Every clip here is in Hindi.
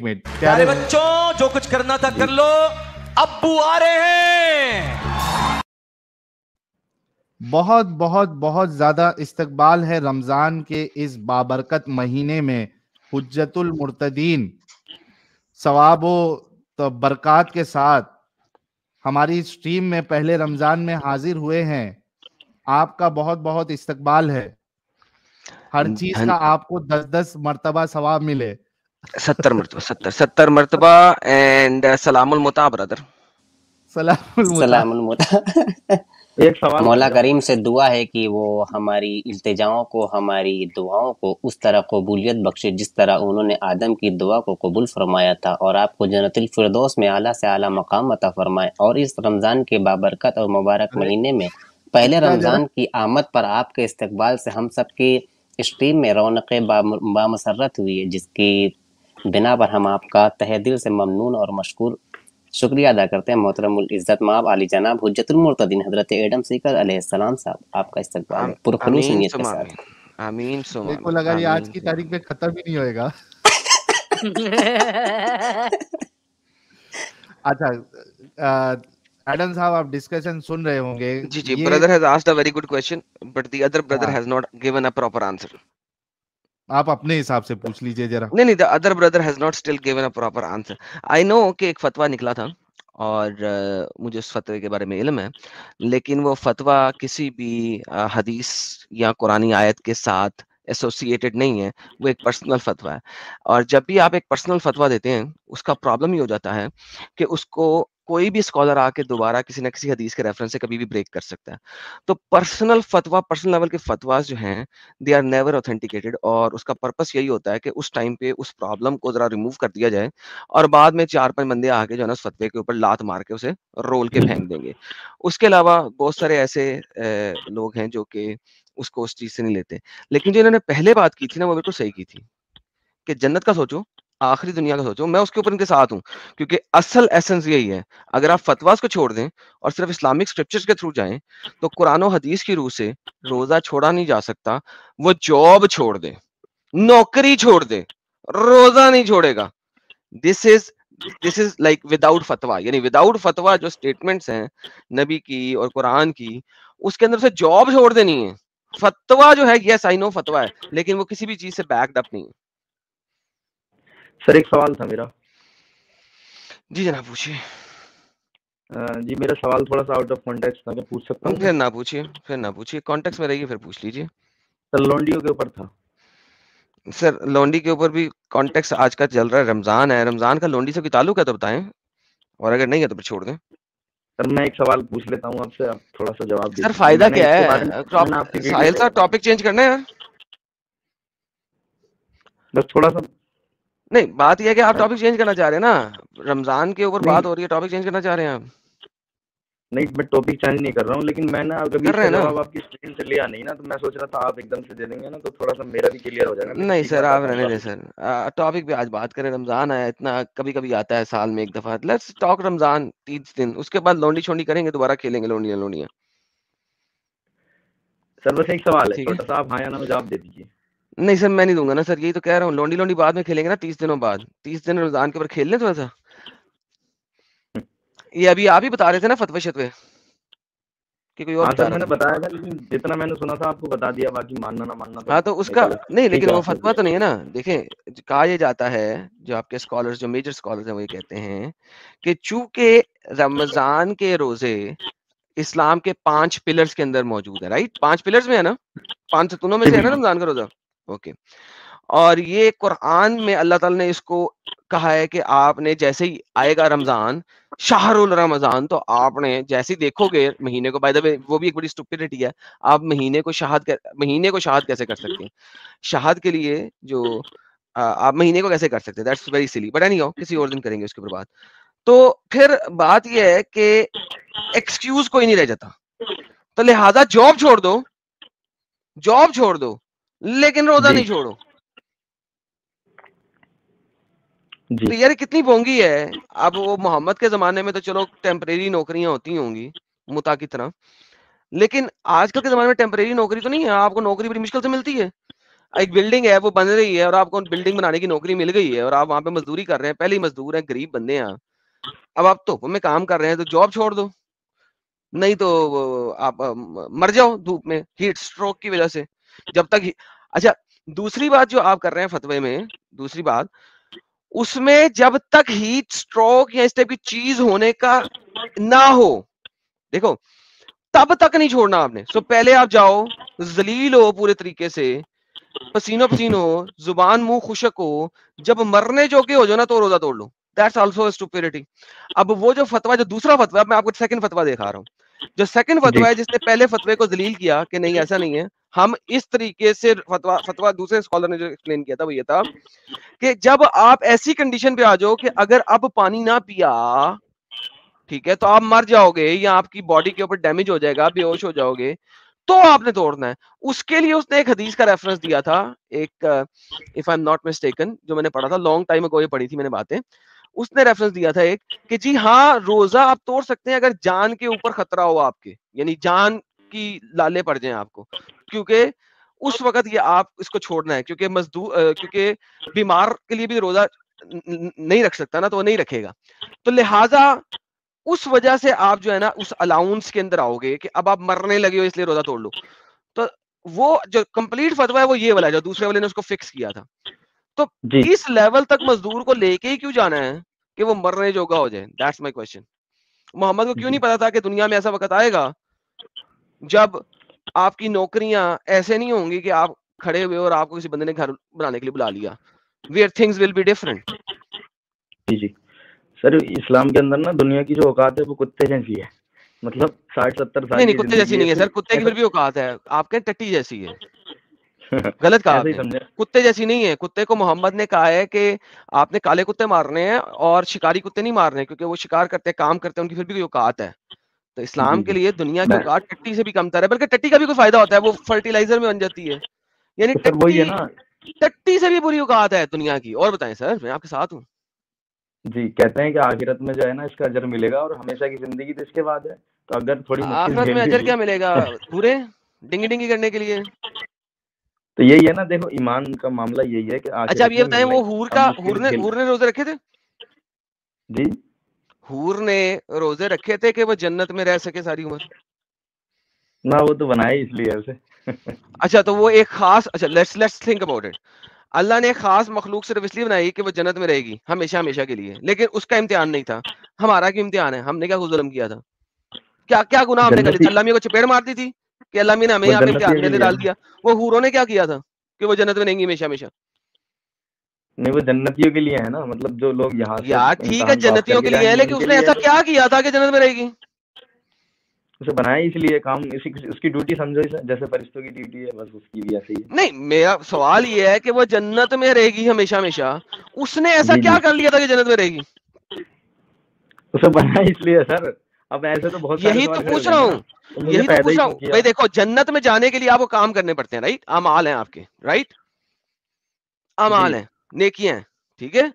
मिनट। प्यारे बच्चों जो कुछ करना था कर लो। अब्बू आ रहे हैं। बहुत बहुत बहुत ज़्यादा इस्तकबाल है रमज़ान के इस बाबरकत महीने में हुज्जतुल मुर्तदीन। सवाबो तो बरकत के साथ हमारी स्ट्रीम में पहले रमज़ान में हाजिर हुए हैं। आपका बहुत बहुत इस्तकबाल है। हर चीज़ का आपको दस दस मरतबा सवाब मिले। सत्तर मरतबा सत्तर सत्तर मरतबा एंड सलामुल मुता ब्रदर सलामुल मुता एक सवाल मौला करीम से दुआ है कि वो हमारी इल्तिजाओं को हमारी दुआओं को उस तरह कबूलियत बख्शे जिस तरह उन्होंने आदम की दुआ को कबूल फरमाया था और आपको जन्नतुल फिरदौस में आला से आला मकाम अता फरमाए और इस रमज़ान के बाबरकत और मुबारक महीने में पहले रमज़ान की आमद पर आपके इस्तकबाल से हम सब की स्ट्रीम में रौनक बामसरत हुई है जिसकी बिना पर हम आपका तह दिल से ममनून और मशहूर शुक्रिया अदा करते हैं मोहतरम इज़्ज़त माब अली जनाब हुज्जतुल मुर्तदीन हज़रत एडम सीकर अलैहिस्सलाम साहब आपका इस्तकबाल पुरखलूस नीयत के साथ। आमीन मेरे लगा ये आज की तारीख में खत्म ही नहीं होएगा। अच्छा एडम साहब आप डिस्कशन सुन रहे होंगे। जी जी brother has asked a very good question but the other brother has not given a proper answer आप अपने हिसाब से पूछ लीजिए जरा। नहीं नहीं other brother has not still given a proper answer I know कि एक फतवा निकला था और uh, मुझे उस फतवे के बारे में इल्म है लेकिन वो फतवा किसी भी uh, हदीस या कुरानी आयत के साथ एसोसिएटेड नहीं है वो एक पर्सनल फतवा है। और जब भी आप एक पर्सनल फतवा देते हैं उसका प्रॉब्लम ये हो जाता है कि उसको कोई भी स्कॉलर आके दोबारा किसी ना किसी हदीस के रेफरेंस से कभी भी ब्रेक कर सकता है। तो पर्सनल फतवा पर्सनल लेवल के फतवास जो हैं दे आर नेवर ऑथेंटिकेटेड और उसका पर्पस यही होता है कि उस टाइम पे उस प्रॉब्लम को जरा रिमूव कर दिया जाए और बाद में चार पाँच बंदे आके जो है ना उस फतवे के ऊपर लात मार के उसे रोल के फेंक देंगे। उसके अलावा बहुत सारे ऐसे लोग हैं जो कि उसको उस चीज़ से नहीं लेते। लेकिन जो इन्होंने पहले बात की थी ना वो बिल्कुल सही की थी कि जन्नत का सोचो आखिरी दुनिया का सोचो, मैं उसके ऊपर इनके साथ हूँ, क्योंकि असल एसेंस यही है। अगर आप फतवास को छोड़ दें और सिर्फ़ इस्लामिक स्क्रिप्चर्स के थ्रू जाएँ तो कुरान हदीस की रूह से रोजा छोड़ा नहीं जा सकता, वो जॉब छोड़ दे, नौकरी छोड़ दे, रोजा नहीं छोड़ेगा। This is this is like without फतवा यानी विदाउट फतवा जो स्टेटमेंट्स हैं, नबी की और कुरान की, उसके अंदर से जॉब छोड़ देनी है। फतवा जो है यस आई नो फतवा है, लेकिन वो किसी भी चीज़ से बैकड अप नहीं है। सर एक सवाल था मेरा। जी जनाब पूछिए। जी मेरा सवाल थोड़ा सा आउट ऑफ़ कॉन्टेक्स्ट था मैं पूछ सकता हूँ? फिर ना पूछिए फिर ना पूछिए। कॉन्टेक्स्ट में रहिए फिर पूछ लीजिए। सर लॉन्डियो के ऊपर था। सर लॉन्डी के ऊपर भी कॉन्टेक्स्ट आज का चल रहा है रमज़ान है। रमज़ान का लॉन्डी से कोई ताल्लुक है तो बताएँ और अगर नहीं है तो फिर छोड़ दें। सर मैं एक सवाल पूछ लेता हूँ आपसे आप थोड़ा सा जवाब सर फ़ायदा क्या है? साहिल साहब टॉपिक चेंज करना है यार। बस थोड़ा सा नहीं बात यह है कि आप टॉपिक चेंज करना चाह रहे हैं ना? रमज़ान के ऊपर बात हो रही है टॉपिक चेंज करना चाह रहे हैं आप? नहीं मैं टॉपिक चेंज नहीं कर रहा हूँ लेकिन मैं ना कर रहे हैं ना? आपकी स्क्रीन से लिया नहीं ना तो मैं सोच रहा था आप एकदम से दे देंगे ना तो थोड़ा सा मेरा भी क्लियर हो जाएगा नहीं सर आप रहने दें सर। टॉपिक पे आज बात करें रमज़ान है इतना कभी कभी आता है साल में एक दफ़ा। लेट्स टॉक रमज़ान तीस दिन उसके बाद लौंडी छोंडी करेंगे दोबारा खेलेंगे लौंडियाँ लौंडियाँ सर बस एक सवाल है। छोटा सा आप हाँ या ना जवाब दे दीजिए। नहीं सर मैं नहीं दूँगा ना सर यही तो कह रहा हूँ लौंडी लौंडी बाद में खेलेंगे ना तीस दिनों बाद। तीस दिन रमज़ान के ऊपर खेल लें थोड़ा सा ये अभी आप ही बता रहे थे ना फतवे शतवे कि कोई और हाँ, सर मैंने बताया था लेकिन जितना मैंने सुना था आपको बता दिया बाकी मानना ना मानना तो हाँ तो उसका नहीं लेकिन वो फतवा तो नहीं है ना। देखें कहा यह जाता है जो आपके स्कॉलर्स जो मेजर स्कॉलर्स हैं वो ये कहते हैं कि चूँकि रमज़ान के रोज़े इस्लाम के पाँच पिलर्स के अंदर मौजूद है राइट पाँच पिलर्स में है ना? पाँच सतूनों में से है ना रमज़ान का रोजा? ओके। और ये कुरान में अल्लाह ताला ने इसको कहा है कि आपने जैसे ही आएगा रमज़ान, शाहरुल रमज़ान तो आपने जैसे ही देखोगे महीने को बाय वे भी एक बड़ी स्टुपिडिटी है, आप महीने को शहाद महीने को शहाद कैसे कर सकते हैं? शहाद के लिए जो आप महीने को कैसे कर सकते हैं? That's very silly but any किसी और दिन करेंगे उसके ऊपर बात। तो फिर बात यह है कि एक्सक्यूज कोई नहीं रह जाता। तो लिहाजा जॉब छोड़ दो। जॉब छोड़ दो। लेकिन रोजा नहीं छोड़ो। तो यार कितनी पोंगी है? अब वो मोहम्मद के जमाने में तो चलो टेम्परेरी नौकरियाँ होती होंगी मुता की तरह। लेकिन आजकल के जमाने में टेम्परेरी नौकरी तो नहीं है आपको नौकरी बड़ी मुश्किल से मिलती है। एक बिल्डिंग है वो बन रही है और आपको बिल्डिंग बनाने की नौकरी मिल गई है और आप वहाँ पे मजदूरी कर रहे हैं पहले ही मजदूर हैं गरीब बंदे हैं अब आप धूप में काम कर रहे हैं तो जॉब छोड़ दो। नहीं तो आप मर जाओ धूप में हीट स्ट्रोक की वजह से। जब तक ही अच्छा दूसरी बात जो आप कर रहे हैं फतवे में दूसरी बात उसमें जब तक हीट स्ट्रोक या इस टाइप की चीज़ होने का ना हो देखो तब तक नहीं छोड़ना आपने। सो पहले आप जाओ जलील हो पूरे तरीके से पसीनो पसीनो ज़ुबान मुँह खुशक हो जब मरने जो के हो जाओ ना तो रोजा तोड़ लो। दैट्स आल्सो स्टुपिडिटी अब वो जो फतवा जो दूसरा फतवा मैं आपको सेकंड फतवा दिखा रहा हूँ। जो सेकंड फतवा है जिसने पहले फतवे को दलील किया कि नहीं ऐसा नहीं है हम इस तरीके से फतवा फतवा दूसरे स्कॉलर ने जो एक्सप्लेन किया था वो ये था कि जब आप ऐसी कंडीशन पे आ जाओ कि अगर अब पानी ना पिया, ठीक है तो आप मर जाओगे या आपकी बॉडी के ऊपर डैमेज हो जाएगा, बेहोश हो जाओगे तो आपने तोड़ना है। उसके लिए उसने एक हदीस का रेफरेंस दिया था, एक if I am not mistaken जो मैंने पढ़ा था लॉन्ग टाइम अगो ये पढ़ी थी मैंने बातें, उसने रेफरेंस दिया था एक कि जी हाँ रोजा आप तोड़ सकते हैं अगर जान के ऊपर खतरा हो आपके, यानी जान की लाले पड़ जाए आपको। क्योंकि उस वक्त ये आप इसको छोड़ना है क्योंकि मजदूर क्योंकि बीमार के लिए भी रोजा नहीं रख सकता ना तो वो नहीं रखेगा। तो लिहाजा उस वजह से आप जो है ना उस अलाउंस के अंदर आओगे कि अब आप मरने लगे हो इसलिए रोजा तोड़ लो। तो वो जो कंप्लीट फतवा है वो ये वाला जो दूसरे वाले ने उसको फिक्स किया था। तो इस लेवल तक मजदूर को लेके ही क्यों जाना है कि वो मरने जोगा हो जाए? दैट्स माय क्वेश्चन मोहम्मद को क्यों नहीं पता था कि दुनिया में ऐसा वक्त आएगा जब आपकी नौकरियाँ ऐसे नहीं होंगी कि आप खड़े हुए और आपको किसी बंदे ने घर बनाने के लिए बुला लिया। Where things will be different जी जी। सर इस्लाम के अंदर ना दुनिया की जो औकात है वो कुत्ते जैसी है। मतलब साठ सत्तर साल नहीं नहीं कुत्ते जैसी नहीं है सर। कुत्ते की फिर भी औकात है। आपके टट्टी जैसी है। गलत कहा कुत्ते जैसी नहीं है। कुत्ते को मोहम्मद ने कहा है कि आपने काले कुत्ते मारने हैं और शिकारी कुत्ते नहीं मारने क्योंकि वो शिकार करते हैं काम करते हैं उनकी फिर भी कोई औकात है। तो इस्लाम के लिए दुनिया की औकात टट्टी से भी कमतर है बल्कि टट्टी का भी कोई फ़ायदा होता है वो फर्टिलाइज़र में बन जाती है। यानी तो वही है ना। टट्टी से भी बुरी औकात है दुनिया की। और बताएँ सर मैं आपके साथ हूँ। जी कहते हैं कि आखिरत में जो है ना इसका अजर मिलेगा और हमेशा की ज़िंदगी तो इसके बाद है। तो अगर थोड़ी आखिरत में अजर क्या मिलेगा पूरे डिंगी डिंगी करने के लिए? तो यही है ना देखो ईमान का मामला यही है कि अच्छा अब ये बताएँ वो हूर का हूर ने हूर ने रोज़े रखे थे? जी। हूर ने रोज़े रखे थे कि वो जन्नत में रह सके सारी उम्र? ना वो तो बनाए इसलिए उसे अच्छा तो वो एक खास अच्छा let's let's think about it अल्लाह ने खास मखलूक सिर्फ़ इसलिए बनाई कि वो जन्नत में रहेगी हमेशा हमेशा के लिए। लेकिन उसका इम्तिहान नहीं था। हमारा क्यों इम्तिहान है? हमने क्या जुलम किया था? क्या क्या गुनाह हमने कर दिया? अल्लाह को चपेड़ मार दी थी कि अल्लाह ने हमें यहाँ पे इम्तिहान में डाल दिया। वो हूरों ने क्या किया था कि वो जन्नत में रहेंगी हमेशा हमेशा? नहीं वो जन्नतियों के लिए है ना मतलब जो लोग यहाँ यार ठीक है जन्नतियों के लिए है लेकिन उसने ऐसा क्या किया था कि जन्नत में रहेगी? उसे बनाया इसलिए काम इसी उसकी ड्यूटी समझो जैसे फरिश्तों की ड्यूटी है बस उसकी भी ऐसे ही नहीं मेरा सवाल ये है कि वो जन्नत में रहेगी हमेशा हमेशा। उसने ऐसा क्या कर लिया था कि जन्नत में रहेगी? उसे बनाया इसलिए सर। अब ऐसे तो बहुत यही तो पूछ रहा हूँ तो यही तो पूछ रहा हूँ। भाई देखो जन्नत में जाने के लिए आपको काम करने पड़ते हैं राइट? अमाल हैं आपके राइट? अमाल हैं। नेकियाँ हैं ठीक है?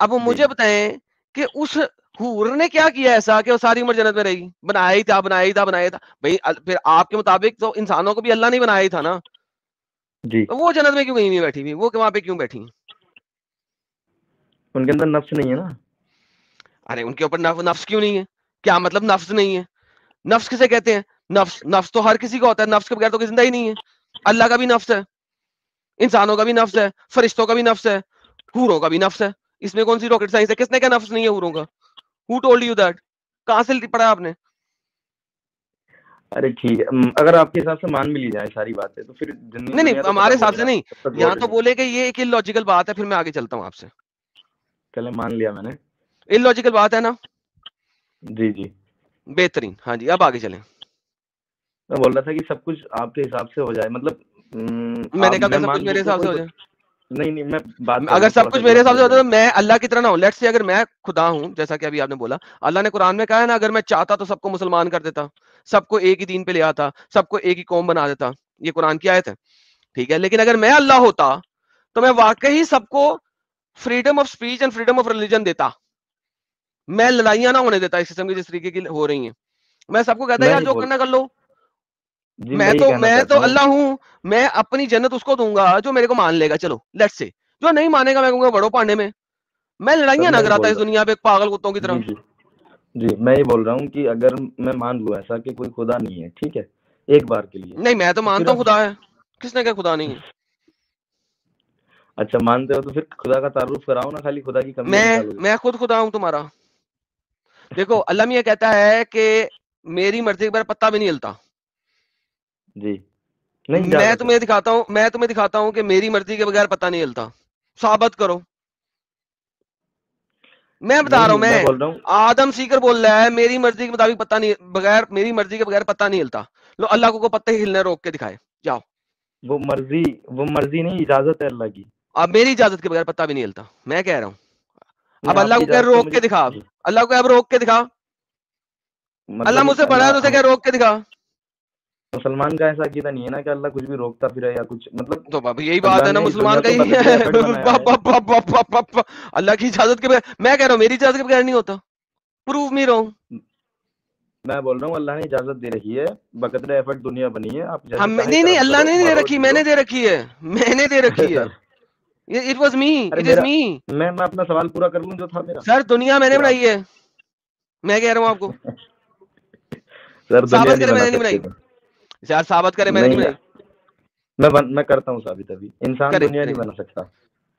अब मुझे बताएँ कि उस हूर ने क्या किया ऐसा कि वो सारी उम्र जन्नत में रहेगी बनाया ही था बनाया ही था बनाया था। भाई फिर आपके मुताबिक तो इंसानों को भी अल्लाह ने बनाया ही था ना? जी। तो वो जन्नत में क्यों नहीं बैठी हुई? वो वहाँ पे क्यों बैठी? उनके अंदर नफ्स नहीं है ना? अरे उनके ऊपर नफ्स क्यों नहीं है? क्या मतलब नफ्स नहीं है? नफ्स किसे कहते हैं? नफ्स नफ्स तो हर किसी का होता है नफ्स के बगैर तो ज़िंदा ही नहीं है। अल्लाह का भी नफ्स है। इंसानों का भी नफ्स है फरिश्तों का भी नफ्स है हूरों का भी नफ्स है। इसमें कौन सी रॉकेट साइंस है? किसने क्या नफ्स नहीं है हूरों का? हु टोल्ड यू दैट कहाँ से पढ़ा आपने? अरे ठीक है अगर आपके हिसाब से मान भी ली जाए सारी बातें तो फिर नहीं नहीं तो हमारे हिसाब से नहीं। यहाँ तो बोले कि ये एक इलॉजिकल बात है फिर मैं आगे चलता हूँ आपसे। चले मान लिया मैंने। इलॉजिकल बात है ना? जी जी। बेहतरीन। हाँ जी अब आगे चलें। मैं बोल रहा था कि सब कुछ आपके हिसाब से हो जाए मतलब मैंने कहा सब कुछ मेरे हिसाब से हो जाए। नहीं नहीं मैं बात अगर सब कुछ मेरे हिसाब से होता तो मैं अल्लाह की तरह ना हूँ। लेट्स से अगर मैं खुदा हूँ जैसा कि अभी आपने बोला। अल्लाह ने कुरान में कहा है ना अगर मैं चाहता तो सबको मुसलमान कर देता। सबको एक ही दीन पे ले आता सबको एक ही कौम बना देता। ये कुरान की आयत है। ठीक है लेकिन अगर मैं अल्लाह होता तो मैं वाकई सबको freedom of speech and freedom of religion देता। मैं लड़ाइयाँ ना होने देता इस किस्म की जिस तरीके की हो रही है। मैं सबको कहता यार जो करना कर लो। मैं तो मैं तो अल्लाह हूँ मैं अपनी जन्नत उसको दूँगा जो मेरे को मान लेगा चलो लेट से जो नहीं मानेगा मैं कहूँगा बड़ो पांडे में। मैं लड़ाइया ना कराता इस दुनिया पे पागल कुत्तों की तरह। जी मैं ये बोल रहा हूँ कि अगर मैं मान लू ऐसा कि कोई खुदा नहीं है ठीक है एक बार के लिए। नहीं मैं तो मानता हूँ खुदा है। किसने कहा खुदा नहीं है? अच्छा मानते हो तो फिर खुदा का तारुफ कराओ ना खाली खुदा की कमी मैं मैं खुद खुदा हूँ तुम्हारा। देखो अल्लाह मियाँ कहता है कि मेरी मर्ज़ी के बगैर पत्ता भी नहीं हिलता। जी। नहीं मैं तुम्हें दिखाता हूँ मैं तुम्हें दिखाता हूँ कि मेरी मर्ज़ी के बगैर पता नहीं हिलता साबित करो। मैं बता रहा हूँ मैं, मैं आदम सीकर बोल रहा है मेरी मर्ज़ी के मुताबिक पता नहीं बगैर मेरी मर्ज़ी के बगैर पता नहीं हिलता लो अल्लाह को, को पत्ते हिलने रोक के दिखाए। जाओ। वो मर्ज़ी वो मर्ज़ी नहीं इजाज़त है अल्लाह की। अब मेरी इजाज़त के बगैर पता भी नहीं हिलता मैं कह रहा हूँ। अब अल्लाह को क्या रोक के दिखा। अल्लाह को अब रोक के दिखा। अल्लाह मुझसे बड़ा है तो उसे क्या रोक के दिखा। मुसलमान का ऐसा अकीदा नहीं है ना कि अल्लाह कुछ भी रोकता फिर या कुछ मतलब तो बाबा यही बात है ना मुसलमान का ही है अल्लाह की इजाज़त के मैं कह रहा हूँ मेरी इजाज़त के बगैर नहीं होता। प्रूव मी रहा मैं बोल रहा हूँ अल्लाह ने इजाज़त दे रखी है बकदर एफर्ट दुनिया बनी है आप हम नहीं नहीं अल्लाह ने नहीं दे रखी मैंने दे रखी है मैंने दे रखी है। It was me it is me मैं मैं अपना सवाल पूरा कर लूँ जो था मेरा। सर दुनिया मैंने बनाई है। मैं कह रहा हूँ आपको। सर करे मैंने नहीं बनाई। यार साबित करे मैंने नहीं बनाई मैं मैं करता हूँ साबित अभी। इंसान दुनिया नहीं बना सकता।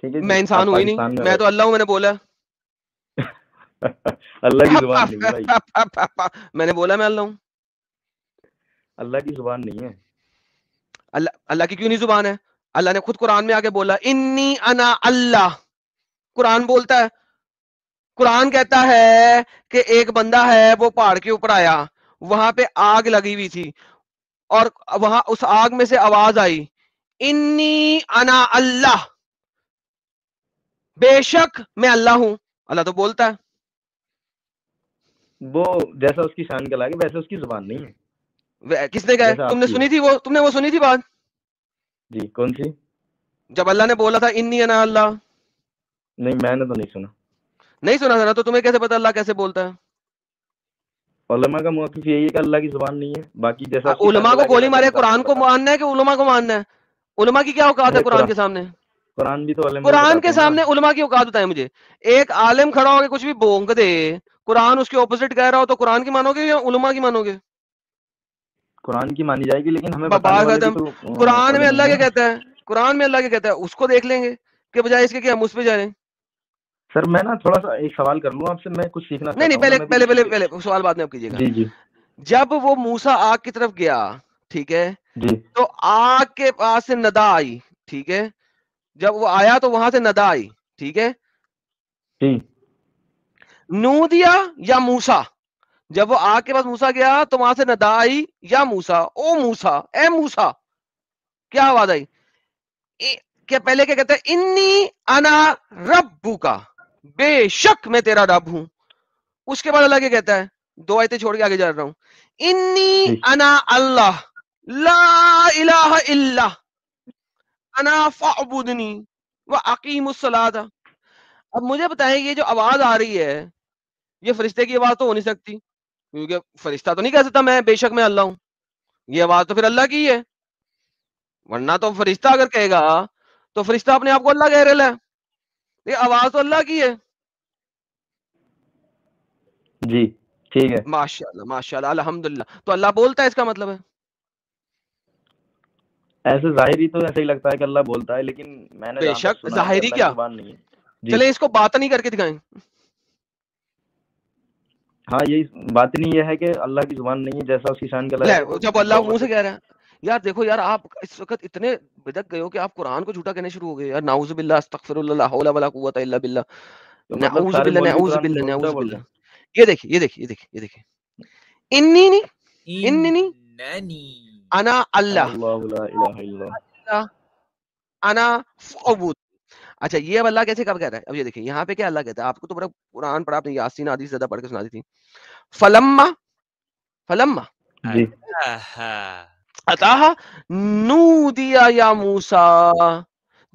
ठीक है मैं इंसान हूँ ही नहीं। मैं तो अल्लाह हूँ मैंने बोला। अल्लाह की ज़ुबान नहीं भाई। मैंने बोला मैं अल्लाह हूँ। अल्लाह की ज़ुबान नहीं है। अल्लाह अल्लाह की क्यों नहीं ज़ुबान है? अल्लाह ने खुद कुरान में आके बोला इन्नी अना अल्लाह। कुरान बोलता है। कुरान कहता है कि एक बंदा है वो पहाड़ के ऊपर आया। वहाँ पे आग लगी हुई थी। और वहाँ उस आग में से आवाज़ आई इन्नी अना अल्लाह बेशक मैं अल्लाह हूँ। अल्लाह तो बोलता है। वो जैसा उसकी शान के लागे वैसे उसकी ज़ुबान नहीं है। किसने कहा तुमने सुनी थी वो तुमने वो सुनी थी बात? जी कौन सी? जब अल्लाह ने बोला था इन्नी अना अल्लाह। नहीं मैंने तो नहीं सुना। नहीं सुना था ना तो तुम्हें कैसे पता अल्लाह कैसे बोलता है? उलमा का मौकफ यही है कि अल्लाह की ज़ुबान नहीं है बाकी जैसा उलमा को गोली मारे कुरान को मानना है कि उलमा को मानना है? उलमा की क्या औकात है कुरान के सामने? कुरान भी तो कुरान के सामने उलमा की औकात बताए मुझे। एक आलिम खड़ा होकर कुछ भी बोंग दे कुरान उसके ऑपोजिट कह रहा हो तो कुरान की मानोगे या उलमा की मानोगे? कुरान की मानी जाएगी लेकिन हमें तो कुरान में अल्लाह क्या कहता है? कुरान में अल्लाह क्या कहता है? उसको देख लेंगे के बजाय इसके कि हम उस पर जा रहे हैं सर मैं ना थोड़ा सा एक सवाल कर लूँ आपसे मैं कुछ सीखना नहीं नहीं पहले पहले पहले पहले सवाल बाद में आप कीजिएगा जी जी। जब वो मूसा आग की तरफ़ गया ठीक है जी। तो आग के पास से नदा आई ठीक है जब वो आया तो वहाँ से नदा आई ठीक है। जी। नू दिया या मूसा जब वो आग के पास मूसा गया तो वहाँ से नदा आई या मूसा ओ मूसा ए मूसा क्या आवाज़ आई? क्या पहले क्या कहते हैं? इन्नी अना रब्बू का बेशक मैं तेरा रब हूँ। उसके बाद अल्लाह क्या कहता है? दो आयतें छोड़ के आगे जा रहा हूँ। इन्नी अना अल्लाह ला इलाहा इल्ला अना फाबुदनी व अकीमुस्सलाता अब मुझे बताएँ ये जो आवाज़ आ रही है ये फरिश्ते की आवाज़ तो हो नहीं सकती क्योंकि फरिश्ता तो नहीं कह सकता मैं बेशक मैं अल्लाह हूँ। ये आवाज़ तो फिर अल्लाह की है। वरना तो फरिश्ता अगर कहेगा तो फरिश्ता अपने आप को अल्लाह कह रहा है। ये आवाज़ तो अल्लाह की है। जी ठीक है। माशाल्लाह माशाल्लाह अल्हम्दुलिल्लाह। तो अल्लाह बोलता है इसका मतलब है? ऐसे जाहिरी तो ऐसे ही लगता है कि अल्लाह बोलता है लेकिन मैंने बेशक जाहिरी क्या? चले इसको बात नहीं करके दिखाएँ। हाँ यही बात नहीं ये है कि अल्लाह की ज़ुबान नहीं है जैसा उसकी शान का जब अल्लाह मुँह से कह रहा है। यार देखो यार आप इस वक्त इतने बिदक गए हो कि आप कुरान को झूठा कहने शुरू हो गए यार। नाउज बिल्ला अस्तगफिरुल्लाह हौला वला कुव्वता इल्ला बिल्ला तो मतलब नाउज बिल्ला नाउज बिल्ला नाउज बिल्ला ये देखिए ये देखिए ये देखिए ये देखिए। इन्नी नी इन्नी नी नैनी अना अल्लाह। अना फअबुद। अच्छा ये अब अल्लाह कैसे कब कह रहा है? अब ये देखिए यहाँ पे क्या अल्लाह कहता है? आपको तो बड़ा कुरान पढ़ा आपने यासीन आदि ज़्यादा पढ़ के सुना दी थी। फलम्मा फलम्मा। जी। अतः नू दिया या मूसा।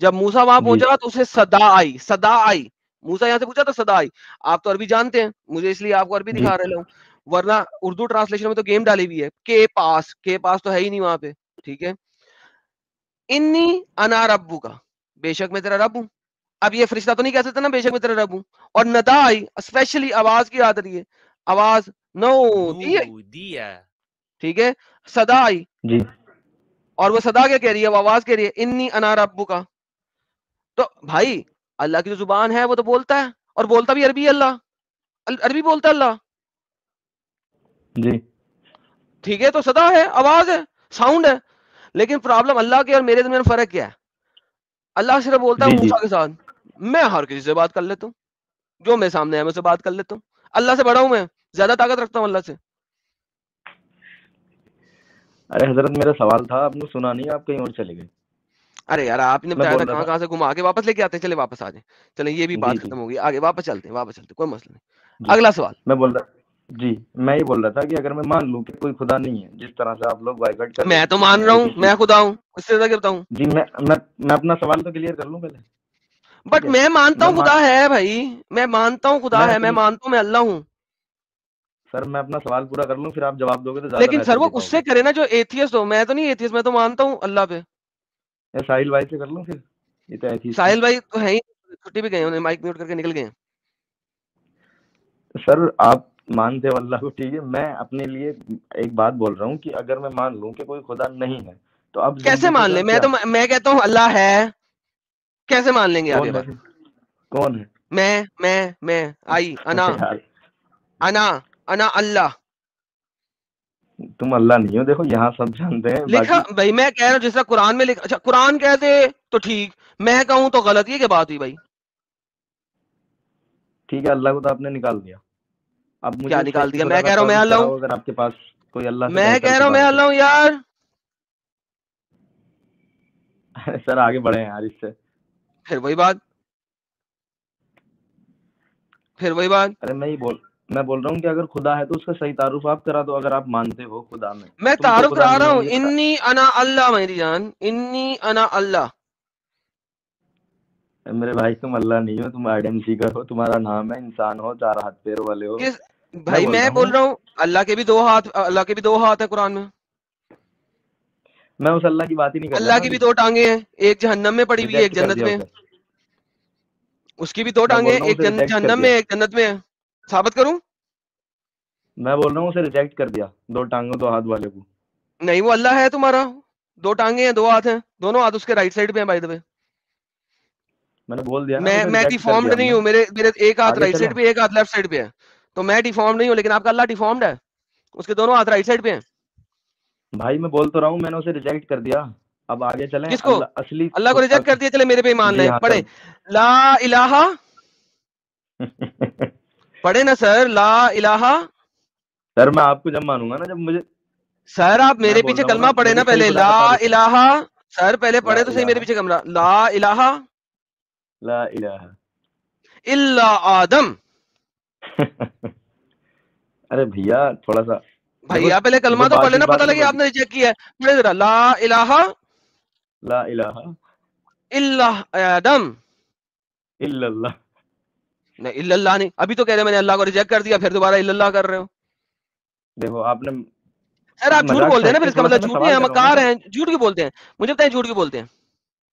जब मूसा वहाँ पहुँचा तो उसे सदा आई सदा आई। मूसा यहाँ से पूछा तो सदा आई। आप तो अरबी जानते हैं मुझे इसलिए आपको अरबी दिखा रहे हूँ वरना उर्दू ट्रांसलेशन में तो गेम डाली हुई है। के पास के पास तो है ही नहीं वहाँ पे ठीक है? इन्नी अना रब्बू का। बेशक मैं तेरा रब हूँ। अब ये फरिश्ता तो नहीं कह सकता ना बेशक मैं तेरा रब हूँ। और नदा आई स्पेशली आवाज़ की याद रही है आवाज़ नो दिया ठीक है? सदा आई। जी। और वो सदा क्या कह रही है वो आवाज़ कह रही है इन्नी अना रब्बू का तो भाई अल्लाह की जो ज़ुबान है वो तो बोलता है और बोलता भी अरबी अल्लाह। अरबी बोलता अल्लाह। जी। ठीक है तो सदा है आवाज़ है साउंड है लेकिन प्रॉब्लम अल्लाह के और मेरे दरमियान फ़र्क क्या है? अल्लाह सिर्फ़ बोलता है मूसा के साथ। मैं हर किसी से बात कर लेता हूँ जो मेरे सामने है मैं बात कर लेता हूँ। अल्लाह से बड़ा हूँ मैं ज़्यादा ताकत रखता हूँ अल्लाह से। अरे हज़रत मेरा सवाल था आपने सुना नहीं आप कहीं और चले गए। अरे यार आपने बताया था कहाँ कहाँ से घुमा के वापस लेके आते हैं चले वापस आ जाए। चले ये भी बात खत्म होगी आगे वापस चलते हैं वापस चलते कोई मसला नहीं। अगला सवाल। मैं बोल रहा जी मैं ये बोल रहा था कि अगर मैं मान लूँ कि कोई खुदा नहीं है जिस तरह से आप लोग बाइकआउट कर मैं तो मान रहा हूँ मैं खुदा हूँ उससे ज़्यादा क्या बताऊँ? जी मैं मैं मैं अपना सवाल तो क्लियर कर लूँ पहले। बट मैं मानता हूँ खुदा है भाई मैं मानता हूँ खुदा है मैं मानता हूँ मैं अल्लाह हूँ। सर मैं अपना सवाल पूरा कर लूँ फिर आप जवाब दोगे तो लेकिन सर वो उससे करे ना जो एथियस्ट हो। मैं तो नहीं एथियस्ट मैं तो मानता हूँ अल्लाह पे। साहिल भाई से कर लूँ फिर? ये तो एथियस्ट साहिल भाई तो है ही छुट्टी भी गए उन्हें माइक म्यूट करके निकल गए सर आप मानते हो अल्लाह को ठीक है। मैं अपने लिए एक बात बोल रहा हूँ कि अगर मैं मान लूँ कि कोई खुदा नहीं है तो अब कैसे मान ले? मैं तो मैं कहता हूँ अल्लाह है। कैसे मान लेंगे आगे बात? कौन है? मैं मैं मैं आई अना। अना। अना अल्लाह। तुम अल्लाह नहीं हो देखो यहाँ सब जानते हैं लिखा भाई मैं कह रहा हूँ जिस तरह कुरान में लिखा अच्छा कुरान कह दे तो ठीक मैं कहूँ तो गलत ये बात हुई भाई? ठीक है अल्लाह को तो आपने निकाल दिया। अब मुझे क्या निकाल दिया? मैं कह रहा हूँ मैं अल्लाह हूँ। अगर आपके पास कोई अल्लाह मैं कह रहा हूँ मैं अल्लाह हूँ यार। सर आगे बढ़े यार इससे। फिर वही बात फिर वही बात। अरे मैं ही बोल मैं बोल रहा हूँ कि अगर खुदा है तो उसका सही तारुफ आप करा दो अगर आप मानते हो खुदा में। मैं तारुफ करा रहा हूँ। इन्नी अना अल्लाह मेरी जान। इन्नी अना अल्लाह। मेरे भाई तुम अल्लाह नहीं हो तुम आइडम सीकर हो तुम्हारा नाम है इंसान हो चार हाथ पैर वाले हो। किस भाई मैं बोल रहा हूँ अल्लाह के भी दो हाथ अल्लाह के भी दो हाथ है कुरान में। मैं उस अल्लाह की बात ही नहीं कर अल्लाह की भी दो टांगे हैं एक जहन्नम में पड़ी हुई है एक जन्नत में। उसकी भी दो टांगे एक जहन्नम में एक जन्नत में। है साबित करूँ? मैं बोल रहा हूँ उसे रिजेक्ट कर दिया दो टांगों दो हाथ वाले को। नहीं वो अल्लाह है तुम्हारा। दो टांगे हैं दो हाथ हैं दोनों हाथ उसके राइट साइड पे हैं बाय द वे मैंने बोल दिया मैं मैं डिफॉर्म्ड नहीं हूँ मेरे मेरे एक हाथ राइट साइड पे एक हाथ लेफ़्ट साइड पे है। तो मैं डिफॉर्म नहीं हूँ लेकिन आपका अल्लाह डिफॉर्म्ड है। उसके दोनों हाथ राइट साइड पे हैं। भाई मैं बोल तो रहा हूँ मैंने उसे रिजेक्ट कर दिया। अब आगे चलें किसको? असली अल्लाह को रिजेक्ट कर दिया चले मेरे पे मान ले हाँ, पढ़े। ला इलाहा पढ़े ना सर। ला इलाहा सर मैं आपको जब मानूँगा ना जब मुझे सर आप मेरे पीछे कलमा पढ़े ना पहले। ला इलाहा। सर पहले पढ़े तो सही मेरे पीछे कमरा। ला इलाहा। ला इलाहा। इल्ला आदम। अरे भैया थोड़ा सा भैया पहले कलमा तो पढ़ लेना पता लगे आपने रिजेक्ट किया है। पढ़े जरा। ला इलाहा। ला इलाहा। इल्ला आदम। इल्लल्लाह। नहीं इल्लल्लाह नहीं। अभी तो कह रहे मैंने अल्लाह को रिजेक्ट कर दिया फिर दोबारा इल्लल्लाह कर रहे हो। देखो आपने सर आप झूठ बोलते हैं ना फिर इसका मतलब झूठ नहीं हम कार? हैं झूठ क्यों बोलते हैं? मुझे बताएँ झूठ क्यों बोलते हैं।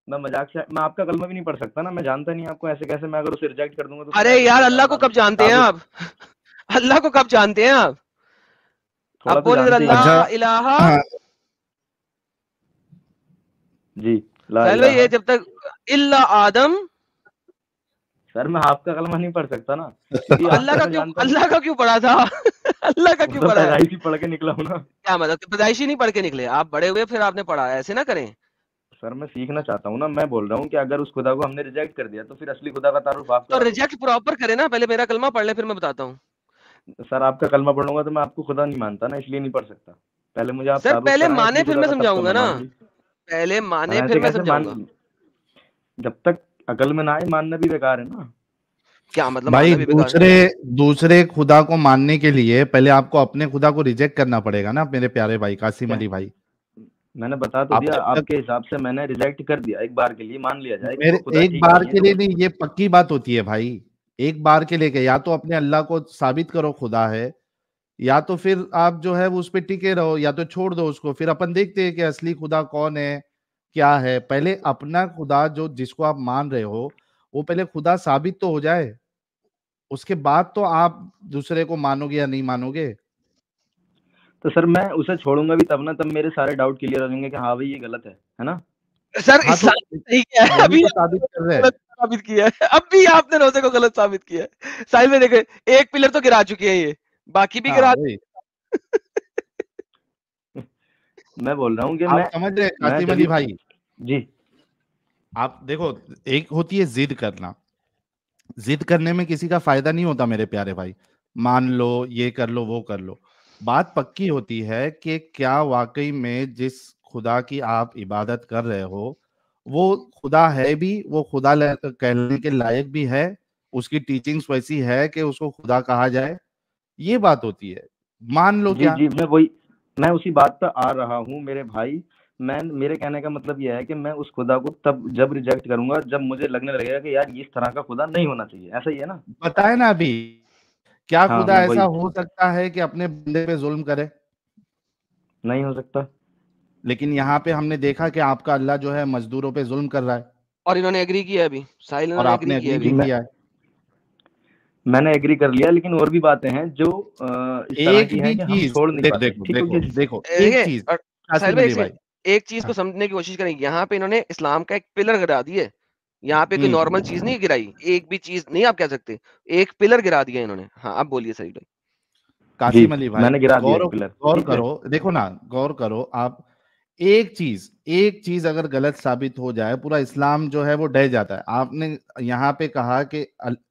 मैं मज़ाक से मैं आपका कलमा भी नहीं पढ़ सकता ना मैं जानता नहीं आपको ऐसे कैसे मैं अगर उसे रिजेक्ट कर दूँगा तो अरे यार अल्लाह को कब जानते हैं आप? अल्लाह को कब जानते हैं आप? आप तो बोले अल्लाह अच्छा, इलाहा। हाँ। जी पहले ये जब तक इल्ला आदम। सर मैं आपका कलमा नहीं पढ़ सकता ना। अल्लाह का क्यों अल्लाह का क्यों पढ़ा था? अल्लाह का क्यों पढ़ा पैदाइशी पढ़ के निकला हूँ ना। क्या मतलब पैदाइशी नहीं पढ़ के निकले? आप बड़े हुए फिर आपने पढ़ा ऐसे ना करें। सर मैं सीखना चाहता हूँ ना मैं बोल रहा हूँ कि अगर उस खुदा को हमने रिजेक्ट कर दिया तो फिर असली खुदा का तारुफ आप तो रिजेक्ट प्रॉपर करे ना पहले मेरा कलमा पढ़ ले फिर मैं बताता हूँ। सर आपका कलमा पढ़ूँगा तो मैं आपको खुदा नहीं मानता ना इसलिए नहीं पढ़ सकता। पहले मुझे आप सर पहले माने फिर मैं समझाऊँगा ना। पहले माने फिर मैं समझाऊँगा। जब तक अकल में ना आए मानना भी बेकार है ना। क्या मतलब भाई दूसरे दूसरे खुदा को मानने के लिए पहले आपको अपने खुदा को रिजेक्ट करना पड़ेगा ना मेरे प्यारे भाई कासिम अली भाई। मैंने बता तो दिया आपके हिसाब से मैंने रिजेक्ट कर दिया एक बार के लिए मान लिया जाए मेरे एक बार के लिए तो नहीं ये पक्की बात होती है भाई। एक बार के लिए या तो अपने अल्लाह को साबित करो खुदा है या तो फिर आप जो है उस पर टिके रहो या तो छोड़ दो उसको फिर अपन देखते हैं कि असली खुदा कौन है क्या है। पहले अपना खुदा जो जिसको आप मान रहे हो वो पहले खुदा साबित तो हो जाए। उसके बाद तो आप दूसरे को मानोगे या नहीं मानोगे? तो सर मैं उसे छोड़ूँगा भी तब ना तब मेरे सारे डाउट क्लियर हो जाएँगे कि हाँ भाई ये गलत है है ना? सर हाँ, तो, सही किया है अभी तो साबित कर रहे हैं। साबित किया है अब भी आपने रोज़े को गलत साबित किया है। साहिल में देखे एक पिलर तो गिरा चुकी है ये बाकी भी हाँ, गिरा मैं बोल रहा हूँ कि मैं समझ रहे कासिम अली भाई? जी। आप देखो एक होती है जिद करना जिद करने में किसी का फ़ायदा नहीं होता मेरे प्यारे भाई। मान लो ये कर लो वो कर लो। बात पक्की होती है कि क्या वाकई में जिस खुदा की आप इबादत कर रहे हो वो खुदा है भी वो खुदा कहने के लायक भी है उसकी टीचिंग्स वैसी है कि उसको खुदा कहा जाए ये बात होती है। मान लो जी, क्या? जी मैं वही मैं उसी बात पर आ रहा हूँ मेरे भाई। मैं मेरे कहने का मतलब यह है कि मैं उस खुदा को तब जब रिजेक्ट करूँगा जब मुझे लगने लगेगा कि यार इस तरह का खुदा नहीं होना चाहिए। ऐसा ही है ना? बताए ना अभी क्या हाँ, खुदा ऐसा हो सकता है कि अपने बंदे पे जुल्म करे? नहीं हो सकता। लेकिन यहाँ पे हमने देखा कि आपका अल्लाह जो है मजदूरों पे जुल्म कर रहा है। और इन्होंने एग्री किया अभी। साहिल और आपने एग्री किया, किया है। मैंने एग्री कर लिया लेकिन और भी बातें हैं जो एक भी चीज़ छोड़ नहीं देखो देखो देखो एक चीज़ एक चीज़ को हाँ। समझने की कोशिश करेंगे यहाँ पे इन्होंने इस्लाम का एक पिलर गिरा दिए। यहाँ पे कोई नॉर्मल। चीज़ नहीं गिराई एक भी चीज़ नहीं आप कह सकते एक पिलर गिरा दिया इन्होंने। हाँ आप बोलिए सही भाई। कासिम अली भाई मैंने गिरा गौर गौर करो देखो ना गौर करो आप एक चीज़ एक चीज़ अगर गलत साबित हो जाए पूरा इस्लाम जो है वो डह जाता है। आपने यहाँ पे कहा कि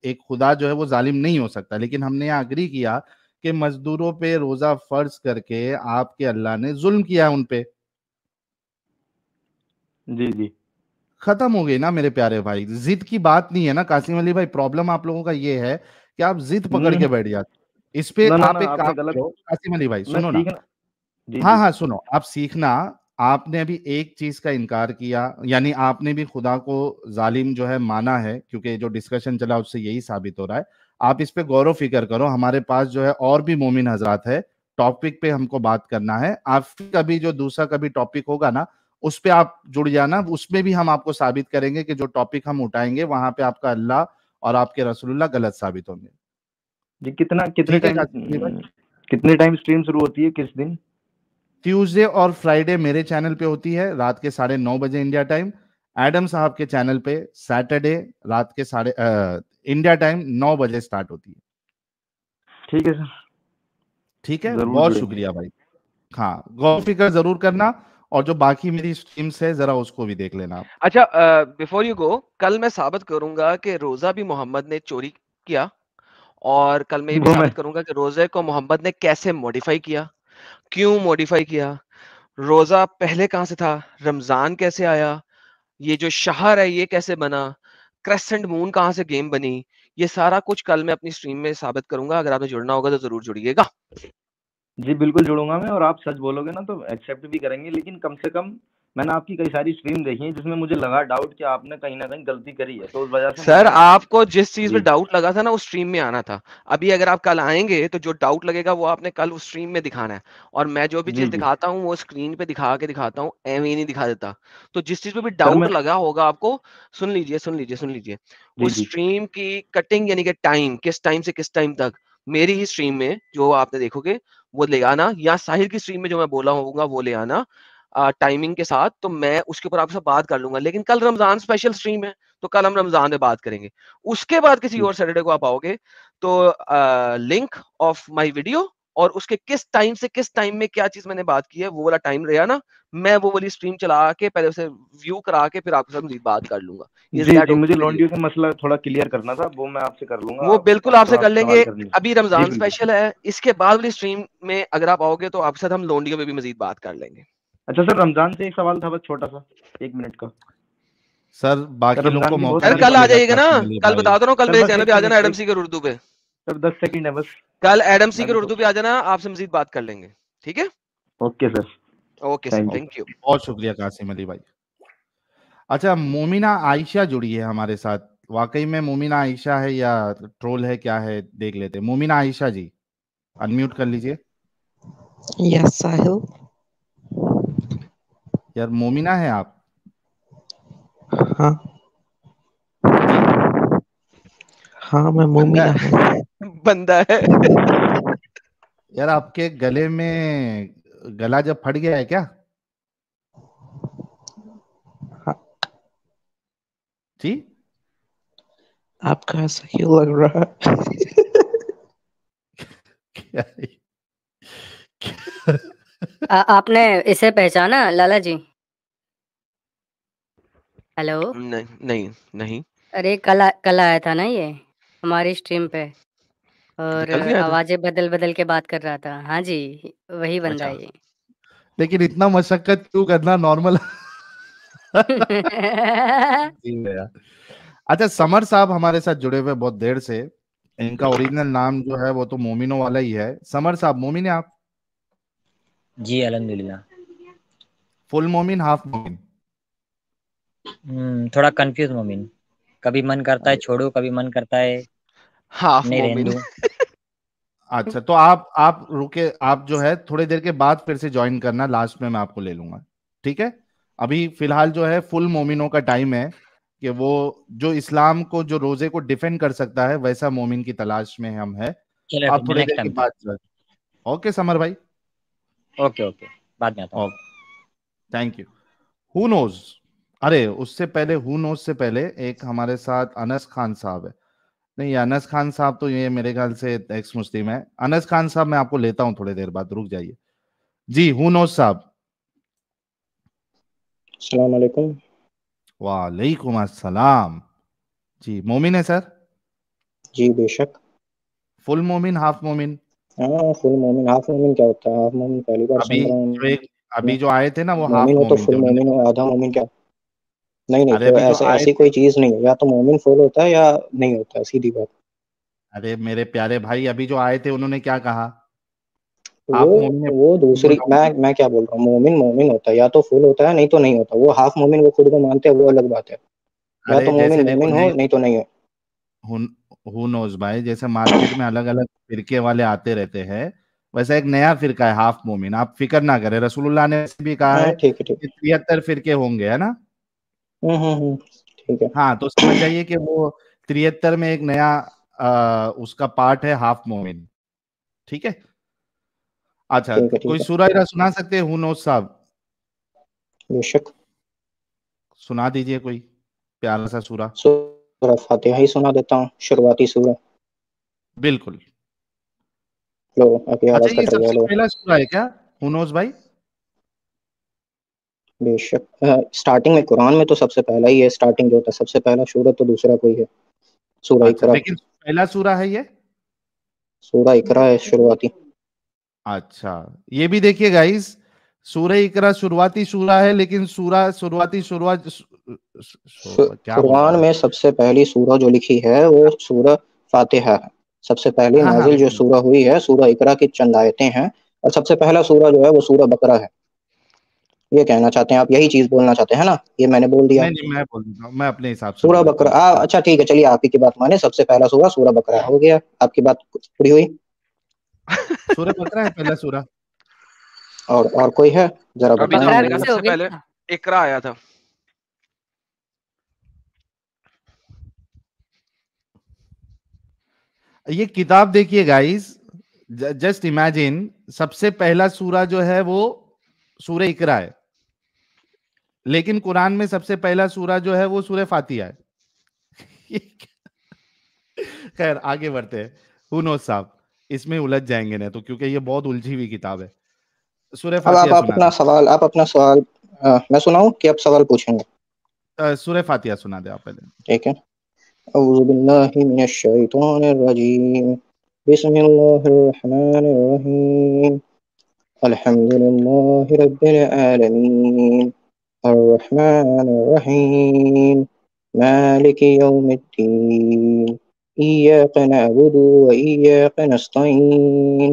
एक खुदा जो है वो जालिम नहीं हो सकता लेकिन हमने यहाँ अग्री किया कि मजदूरों पे रोजा फ़र्ज़ करके आपके अल्लाह ने जुल्म किया है उनपे जी जी। खत्म हो गई ना मेरे प्यारे भाई। जिद की बात नहीं है ना कासिम अली भाई प्रॉब्लम आप लोगों का ये है कि आप जिद पकड़ के बैठ जाते इस पे ना, आप एक काम कासिम अली भाई सुनो ना। हाँ हाँ सुनो आप सीखना आपने अभी एक चीज़ का इनकार किया यानी आपने भी खुदा को जालिम जो है माना है क्योंकि जो डिस्कशन चला उससे यही साबित हो रहा है। आप इस पे गौरव फ़िक्र करो हमारे पास जो है और भी मोमिन हजरात है। टॉपिक पे हमको बात करना है। आप कभी जो दूसरा कभी टॉपिक होगा ना उस पर आप जुड़ जाना। उसमें भी हम आपको साबित करेंगे कि जो टॉपिक हम उठाएँगे वहाँ पे आपका अल्लाह और आपके रसुल्ला गलत साबित होंगे। जी कितना कितने टाइम कितने टाइम स्ट्रीम शुरू होती है? किस दिन? ट्यूसडे और फ्राइडे मेरे चैनल पे होती है रात के साढ़े नौ बजे इंडिया टाइम एडम साहब के चैनल पे सैटरडे रात के साढ़े इंडिया टाइम नौ बजे स्टार्ट होती है। ठीक है सर ठीक है? बहुत शुक्रिया भाई। हाँ गौर फ़िक्र ज़रूर करना। और जो बाकी मेरी स्ट्रीम्स है जरा उसको भी देख लेना अच्छा बिफोर यू गो कल मैं साबित करूँगा कि रोजा भी मोहम्मद ने चोरी किया और कल मैं ये भी साबित करूँगा कि रोज़े को मोहम्मद ने कैसे मॉडिफाई किया क्यों मॉडिफाई किया रोजा पहले कहाँ से था रमज़ान कैसे आया ये जो शहर है ये कैसे बना क्रेसेंट मून कहाँ से गेम बनी ये सारा कुछ कल मैं अपनी स्ट्रीम में साबित करूँगा अगर आपने जुड़ना होगा तो ज़रूर जुड़िएगा। जी, बिल्कुल जुड़ूँगा मैं और आप सच बोलोगे ना तो एक्सेप्ट भी करेंगे लेकिन कम से कम मैंने आपकी कई सारी स्ट्रीम देखी है जिसमें मुझे लगा डाउट कि आपने कहीं ना कहीं गलती करी है तो उस वजह से सर आपको जिस चीज़ में डाउट लगा था ना उस स्ट्रीम में आना था। अभी अगर आप कल आएँगे तो जो डाउट लगेगा वो आपने कल उस स्ट्रीम में दिखाना है। और मैं जो भी चीज़ दिखाता हूँ वो स्क्रीन पे दिखा के दिखाता हूँ एम ही नहीं दिखा देता। तो जिस चीज़ पे भी डाउट लगा होगा आपको सुन लीजिए सुन लीजिए सुन लीजिए। उस स्ट्रीम की कटिंग यानी कि टाइम किस टाइम से किस टाइम तक मेरी ही स्ट्रीम में जो आपने देखोगे वो ले आना या साहिर की स्ट्रीम में जो मैं बोला होगा वो ले आना टाइमिंग के साथ तो मैं उसके ऊपर आपसे बात कर लूँगा। लेकिन कल रमज़ान स्पेशल स्ट्रीम है तो कल हम रमज़ान में बात करेंगे। उसके बाद किसी और सैटरडे को आप आओगे तो लिंक ऑफ़ माई वीडियो और उसके किस टाइम से किस टाइम में क्या चीज़ मैंने बात की है वो वाला टाइम रहा ना मैं वो वाली स्ट्रीम चला के पहले उसे व्यू करा के फिर आपके साथ बात कर लूँगा। जी, जी, मुझे लॉन्डियो का मसला थोड़ा क्लियर करना था वो मैं आपसे कर लूँगा वो बिल्कुल आपसे कर लेंगे। अभी रमज़ान स्पेशल है इसके बाद वाली स्ट्रीम में अगर आप आओगे तो आपके साथ हम लॉन्डियो में भी मजीद बात कर लेंगे। अच्छा सर रमज़ान से एक सवाल था बस छोटा सा एक मिनट का। सर बाकी लोगों को मौका कल आ जाइएगा ना कल बता दो ना कल मेरे चैनल पे आ जाना एडम सीकर उर्दू पे। सर दस सेकंड है बस। कल एडम सीकर उर्दू पे आ जाना आपसे मजीद बात कर लेंगे। ठीक है? Okay sir. Okay sir. Thank you बहुत शुक्रिया कासिम अली भाई। अच्छा मोमिना आयशा जुड़ी है हमारे साथ। वाकई में मोमिना आयशा है या ट्रोल है क्या है देख लेते मोमिना आयशा जी अनम्यूट कर लीजिए। यस साहिल यार मोमिना है आप? हाँ। हाँ मैं मोमिना हूँ बंदा है। यार आपके गले में गला जब फट गया है क्या? हाँ। जी? आपका ऐसा क्यों लग रहा है। क्या आ, आपने इसे पहचाना लाला जी? हेलो नहीं नहीं नहीं। अरे कल कल आया था ना ये? हमारी स्ट्रीम पे और था? आवाज़ें बदल बदल के बात कर रहा था। हाँ जी वही बंदा अच्छा। है ये। लेकिन इतना मशक्कत क्यों करना नॉर्मल अच्छा समर साहब हमारे साथ जुड़े हुए बहुत देर से। इनका ओरिजिनल नाम जो है वो तो मोमिनो वाला ही है। समर साहब मोमिन है आप? जी अल्हम्दुलिल्लाह। फुल मोमिन हाफ़ मोमिन? हम्म, थोड़ा कंफ्यूज मोमिन। कभी मन करता है छोड़ू कभी मन करता है हाफ़ नहीं रहने मोमिन अच्छा तो आप आप रुके आप जो है थोड़ी देर के बाद फिर से ज्वाइन करना लास्ट में मैं आपको ले लूँगा। ठीक है? अभी फ़िलहाल जो है फुल मोमिनों का टाइम है कि वो जो इस्लाम को जो रोज़े को डिफेंड कर सकता है वैसा मोमिन की तलाश में हम है। आप थोड़ी देर के बाद ओके समर भाई। ओके ओके बाद में आता हूँ। थैंक यू हु नोज़ अरे उससे पहले हु नोज़ से पहले एक हमारे साथ अनस खान साहब है। नहीं अनस खान साहब तो ये मेरे ख्याल से एक्स मुस्लिम है। अनस खान साहब मैं आपको लेता हूँ थोड़ी देर बाद रुक जाइए। जी हु नोज़ साहब? अस्सलाम वालेकुम। अस्सलाम। जी मोमिन है सर? जी बेशक। फुल मोमिन हाफ़ मोमिन? हाँ फुल मोमिन हाफ़ मोमिन क्या होता है? हाफ़ मोमिन पहली बार अभी जो एक अभी जो आए थे ना वो हाफ़ मोमिन हो तो फुल मोमिन हो आधा मोमिन क्या? नहीं नहीं तो ऐसे आए ऐसी कोई चीज़ नहीं है। या तो मोमिन फुल होता है या नहीं होता है सीधी बात। अरे मेरे प्यारे भाई अभी जो आए थे उन्होंने क्या कहा? वो वो दूसरी मैं मैं क्या बोल रहा हूँ? मोमिन मोमिन होता है। या तो फुल होता है नहीं तो नहीं होता। वो हाफ़ मोमिन वो खुद को मानते हैं वो अलग बात है। या तो मोमिन मोमिन हो नहीं तो नहीं हो। हु नोज़ भाई? जैसे मार्केट में अलग अलग फिरके वाले आते रहते हैं वैसा एक नया फिरका है हाफ़ मोमिन। आप फ़िक्र ना करें। रसूलुल्लाह ने भी कहा हाँ है ठीक है तिहत्तर फिरके होंगे है ना? ठीक है। हाँ तो समझ जाइए कि वो तिहत्तर में एक नया आ, उसका पार्ट है हाफ़ मोमिन। ठीक है? अच्छा ठीक है ठीक कोई सूरा सुना सकते हैं? हुनोज साहब? बेशक। सुना दीजिए कोई प्यारा सा सूरा। सूरह फातिहा ही सुना देता हूँ शुरुआती सूरह बिल्कुल। लो अभी अच्छा ये सबसे पहला सूरा है क्या? हु नोज़ भाई? बेशक। स्टार्टिंग में कुरान में तो सबसे पहला ही है स्टार्टिंग जो होता है सबसे पहला सूरत तो दूसरा कोई है। सूरह अच्छा इकरा। लेकिन पहला सूरा है ये? सूरह इकरा है शुरुआती। अच्छा ये भी देखिए गाइस सूरह इकरा शुरुआती सूरा है लेकिन सूरा शुरुआती शुरुआत कुरान में सबसे पहली सूरह जो लिखी है वो सूरह फातिहा है। सबसे पहली हाँ हाँ नाजिल जो सूरह हुई है सूरह इकरा की चंद आयतें हैं और सबसे पहला सूरह जो है वो सूरह बकरा है। ये कहना चाहते हैं आप यही चीज़ बोलना चाहते हैं ना? ये मैंने बोल दिया। नहीं नहीं मैं बोल मैं अपने हिसाब से देता बकरा आ, अच्छा ठीक है चलिए आप ही की बात माने सबसे पहला सूरह सूरह बकरा हो गया। आपकी बात पूरी हुई? सूरह बकरा है पहला सूरा। और और कोई है? जरा बताएँ। हो सबसे पहले इकरा आया था। ये किताब देखिए गाइस जस्ट इमेजिन सबसे पहला सूरा जो है वो सूरह इकरा है। लेकिन कुरान में सबसे पहला सूरा जो है वो सूरह फातिहा है। खैर आगे बढ़ते हैं। हु साहब? इसमें उलझ जाएँगे ना तो क्योंकि ये बहुत उलझी हुई किताब है। सूरह अब आप सुना अपना दे। सवाल आप अपना सवाल अ, मैं सुनाऊं कि आप सवाल पूछेंगे? सूरह फातिहा सुना दे आप पहले। ठीक है। अऊज़ु बिल्लाहि मिनश शैतानिर रजीम। बिस्मिल्लाहिर रहमानिर रहीम। अल्हम्दुलिल्लाहि रब्बिल आलमीन। अर्रहमानिर रहीम मालिकि यौमिद्दीन इय्याक नअबुदु व इय्याक नस्तईन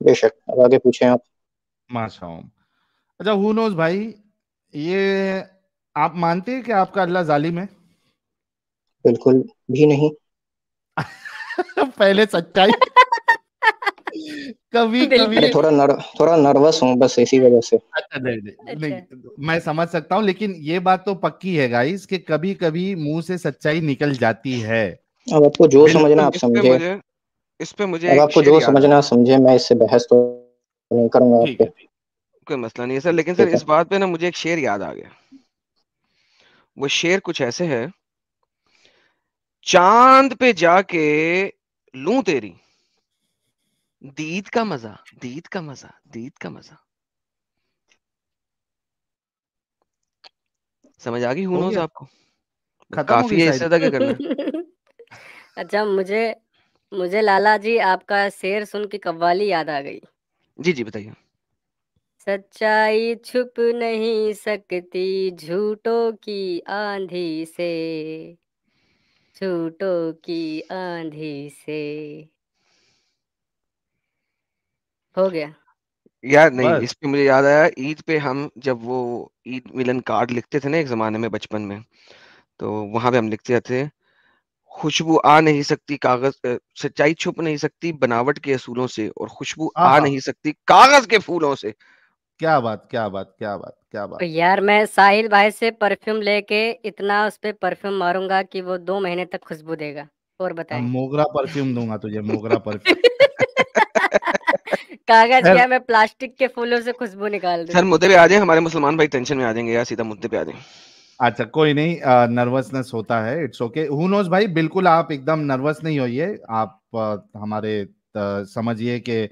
बेशक अब आगे पूछें आप माशा अच्छा हु नोज भाई ये आप मानते हैं कि आपका अल्लाह जालिम है? बिल्कुल भी नहीं। पहले सच्चाई। कभी कभी। थोड़ा नर, थोड़ा नर्वस हूँ बस इसी वजह से। अच्छा नहीं नहीं, नहीं मैं समझ सकता हूँ लेकिन ये बात तो पक्की है गाइस कि कभी कभी मुँह से सच्चाई निकल जाती है। अब आपको जो समझना आप समझे। मुझे इस पे मुझे अब आपको जो समझना समझे मैं इससे बहस तो नहीं करूँगा आपके। कोई मसला नहीं है सर लेकिन सर इस बात पे ना मुझे एक शेर याद आ गया। वो शेर कुछ ऐसे है चाँद पे जाके लू तेरी दीद का मज़ा दीद का मज़ा दीद का मज़ा। समझ आ गई हो आपको? काफ़ी गई है इससे करना। अच्छा मुझे मुझे लाला जी आपका शेर सुन के कव्वाली याद आ गई। जी जी बताइए। सच्चाई छुप नहीं सकती झूठों की आंधी से झूठों की आंधी से। हो गया। यार नहीं इस पे मुझे याद आया ईद पे हम जब वो ईद मिलन कार्ड लिखते थे ना एक जमाने में बचपन में तो वहाँ पे हम लिखते थे खुशबू आ नहीं सकती कागज़ सच्चाई छुप नहीं सकती बनावट के असूलों से और खुशबू आ नहीं सकती कागज़ के फूलों से। क्या बात क्या बात क्या बात क्या तो बात यार मैं साहिल भाई से परफ्यूम लेके इतना उस पे परफ्यूम मारूँगा कि वो दो महीने तक खुशबू देगा और अब बताएँ। मोगरा परफ्यूम दूँगा तुझे मोगरा परफ्यूम। कागज़ क्या मैं प्लास्टिक के फूलों से खुशबू निकाल सर मुद्दे पे आ जाए हमारे मुसलमान भाई टेंशन में आ जाएँगे यार सीधा मुद्दे पे आ जाए। अच्छा कोई नहीं नर्वसनेस होता है इट्स ओके हु नोज़ भाई बिल्कुल आप एकदम नर्वस नहीं होइए आप अ, हमारे समझिए कि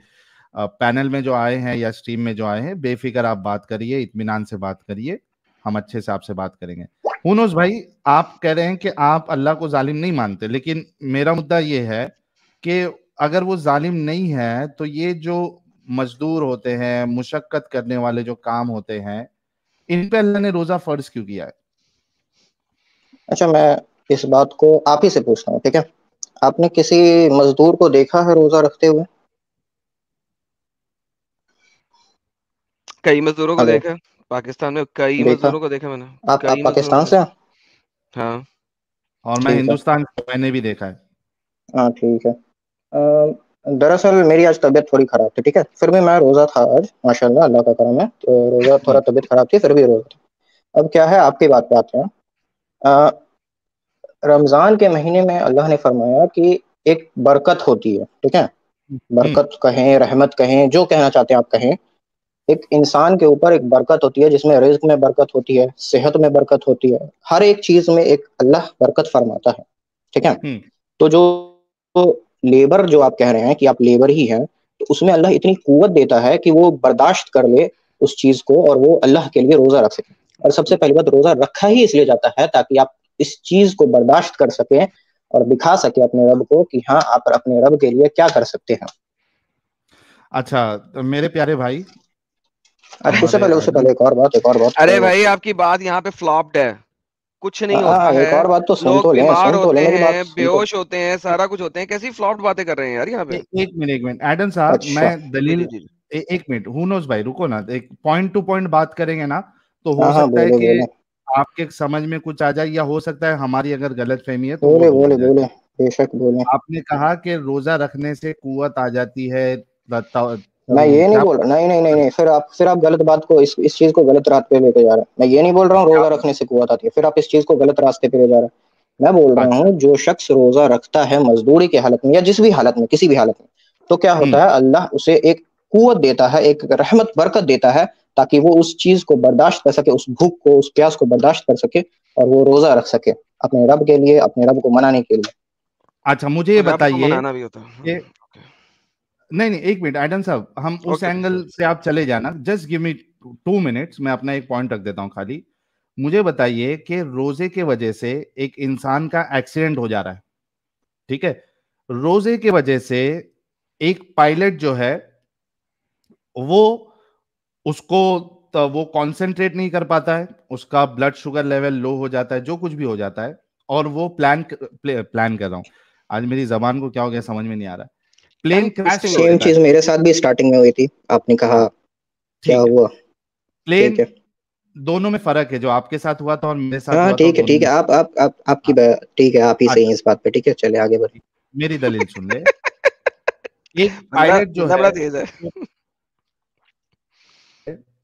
पैनल में जो आए हैं या स्ट्रीम में जो आए हैं, बेफिक्र आप बात करिए इतमान से बात करिए, हम अच्छे से आपसे बात करेंगे। हु नोज़ भाई, आप कह रहे हैं कि आप अल्लाह को जालिम नहीं मानते, लेकिन मेरा मुद्दा ये है कि अगर वो जालिम नहीं है तो ये जो मजदूर होते हैं, मुशक्कत करने वाले जो काम होते हैं, इन पे अल्लाह ने रोजा फ़र्ज़ क्यों किया है? अच्छा मैं इस बात को आप ही से पूछता हूँ, ठीक है? आपने किसी मजदूर को देखा है रोजा रखते हुए? कई मजदूरों को देखा पाकिस्तान में कई मजदूरों को देखा मैंने। आप आप पाकिस्तान से हाँ? और मैं हिंदुस्तान मैंने भी देखा है। हाँ ठीक है। दरअसल मेरी आज तबीयत थोड़ी खराब थी ठीक है? फिर भी मैं रोजा था आज माशाल्लाह अल्लाह का करम है। तो रोजा थोड़ा तबीयत खराब थी फिर भी रोजा था। अब क्या है आपकी बात पे आते हैं। रमज़ान के महीने में अल्लाह ने फरमाया कि एक बरकत होती है ठीक है? हम्म। बरकत कहें रहमत कहें जो कहना चाहते हैं आप कहें। एक इंसान के ऊपर एक बरकत होती है जिसमें रिज्क में बरकत होती है सेहत में बरकत होती है हर एक चीज़ में एक अल्लाह बरकत फरमाता है ठीक है? हम्म। तो जो तो लेबर जो आप कह रहे हैं कि आप लेबर ही हैं तो उसमें अल्लाह इतनी कुवत देता है कि वो बर्दाश्त कर ले उस चीज़ को और वो अल्लाह के लिए रोजा रख सके। और सबसे पहली बात रोजा रखा ही इसलिए जाता है ताकि आप इस चीज़ को बर्दाश्त कर सके और दिखा सके अपने रब को कि हाँ आप अपने रब के लिए क्या कर सकते हैं। अच्छा तो मेरे प्यारे भाई अच्छा उससे पहले उससे पहले एक और बात एक और बात। अरे भाई आपकी बात यहाँ पे फ्लॉप्ड है। कुछ नहीं होता हाँ एक है। और बात तो सुन तो लें सुन तो होते लें मेरी बात हैं तो बेहोश होते हैं सारा कुछ होते हैं। कैसी फ्लॉप्ड बातें कर रहे हैं यार यहाँ पे? एक मिनट एक मिनट। एडम साहब अच्छा। मैं दलील एक मिनट हु नोज़ भाई रुको ना। एक पॉइंट टू पॉइंट बात करेंगे ना तो हो हाँ हाँ सकता है कि आपके समझ में कुछ आ जाए या हो सकता है हमारी अगर गलत फहमी है तो बोले बोले बोले बेशक बोले। आपने कहा कि रोजा रखने से कुवत आ जाती है मैं ये नहीं बोल रहा नहीं नहीं नहीं नहीं फिर आप फिर आप गलत बात को इस इस चीज़ को गलत रात पे लेके जा रहे हैं। मैं ये नहीं बोल रहा हूँ रोजा रखने से कुवत आती है फिर आप इस चीज़ को गलत रास्ते पे ले जा रहे हैं। मैं बोल रहा अच्छा। हूँ जो शख्स रोजा रखता है मजदूरी की हालत में या जिस भी हालत में किसी भी हालत में तो क्या हम्म। होता है अल्लाह उसे एक कुत देता है एक रहमत बरकत देता है ताकि वो उस चीज़ को बर्दाश्त कर सके उस भूख को उस प्यास को बर्दाश्त कर सके और वो रोजा रख सके अपने रब के लिए अपने रब को मनाने के लिए। अच्छा मुझे ये बताइए मनाना भी होता है कि हम्म, ओके नहीं नहीं एक मिनट आइडन साहब हम okay, उस एंगल से आप चले जाना। Just give me two minutes मैं अपना एक पॉइंट रख देता हूँ खाली। मुझे बताइए कि रोज़े के वजह से एक इंसान का एक्सीडेंट हो जा रहा है। ठीक है? रोज़े के वजह से एक पायलट जो है वो उसको तो वो कॉन्सेंट्रेट नहीं कर पाता है। उसका ब्लड शुगर लेवल लो हो जाता है जो कुछ भी हो जाता है। और वो प्लान प्लान कर रहा हूँ। आज मेरी जबान को क्या हो गया समझ में नहीं आ रहा। प्लेन क्रैश हो सेम चीज़ मेरे साथ भी स्टार्टिंग में हुई थी। आपने कहा क्या हुआ? प्लेन दोनों में फ़र्क है जो आपके साथ हुआ था और मेरे साथ हाँ हुआ ठीक है ठीक है। आप आप आप आपकी ठीक है आप ही सही इस बात पे ठीक है चले आगे बढ़े। मेरी दलील सुन ले। एक पायलट जो है तेज है।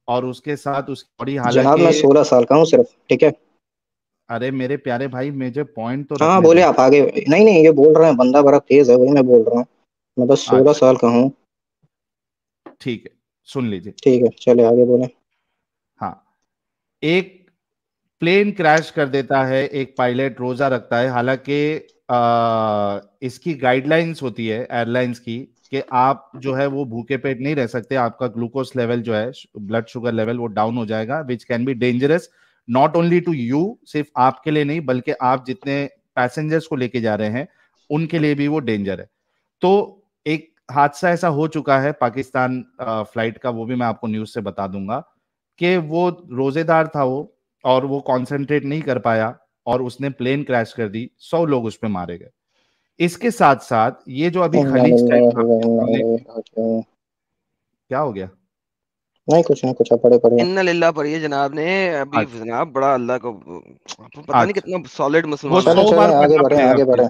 और उसके साथ उसकी बॉडी जनाब मैं हालाँकि सोलह साल का हूँ सिर्फ़ ठीक है। अरे मेरे प्यारे भाई मुझे पॉइंट तो हाँ बोले आप आगे नहीं नहीं ये बोल रहे हैं बंदा बड़ा तेज है वही मैं बोल रहा हूँ। मैं बस सोलह अच्छा। साल का हूँ। ठीक है सुन लीजिए। ठीक है चले आगे बोले। हाँ एक प्लेन क्रैश कर देता है एक पायलट रोजा रखता है। हालाँकि इसकी गाइडलाइंस होती है एयरलाइंस की कि आप जो है वो भूखे पेट नहीं रह सकते। आपका ग्लूकोज लेवल जो है ब्लड शुगर लेवल वो डाउन हो जाएगा which can be dangerous not only to you सिर्फ़ आपके लिए नहीं बल्कि आप जितने पैसेंजर्स को लेके जा रहे हैं उनके लिए भी वो डेंजर है। तो एक हादसा ऐसा हो चुका है पाकिस्तान फ़्लाइट का वो भी मैं आपको न्यूज़ से बता दूँगा कि वो रोजेदार था वो और वो कॉन्सेंट्रेट नहीं कर पाया और उसने प्लेन क्रैश कर दी सौ लोग उस पर मारे गए। इसके साथ साथ ये जो अभी खलीज टाइप क्या हो गया? नहीं कुछ नहीं कुछ पढ़े पढ़े। इन्ना लिल्लाह पढ़िए जनाब ने अभी जनाब बड़ा अल्लाह को पता नहीं कितना सॉलिड मुसलमान आगे बढ़े आगे बढ़े।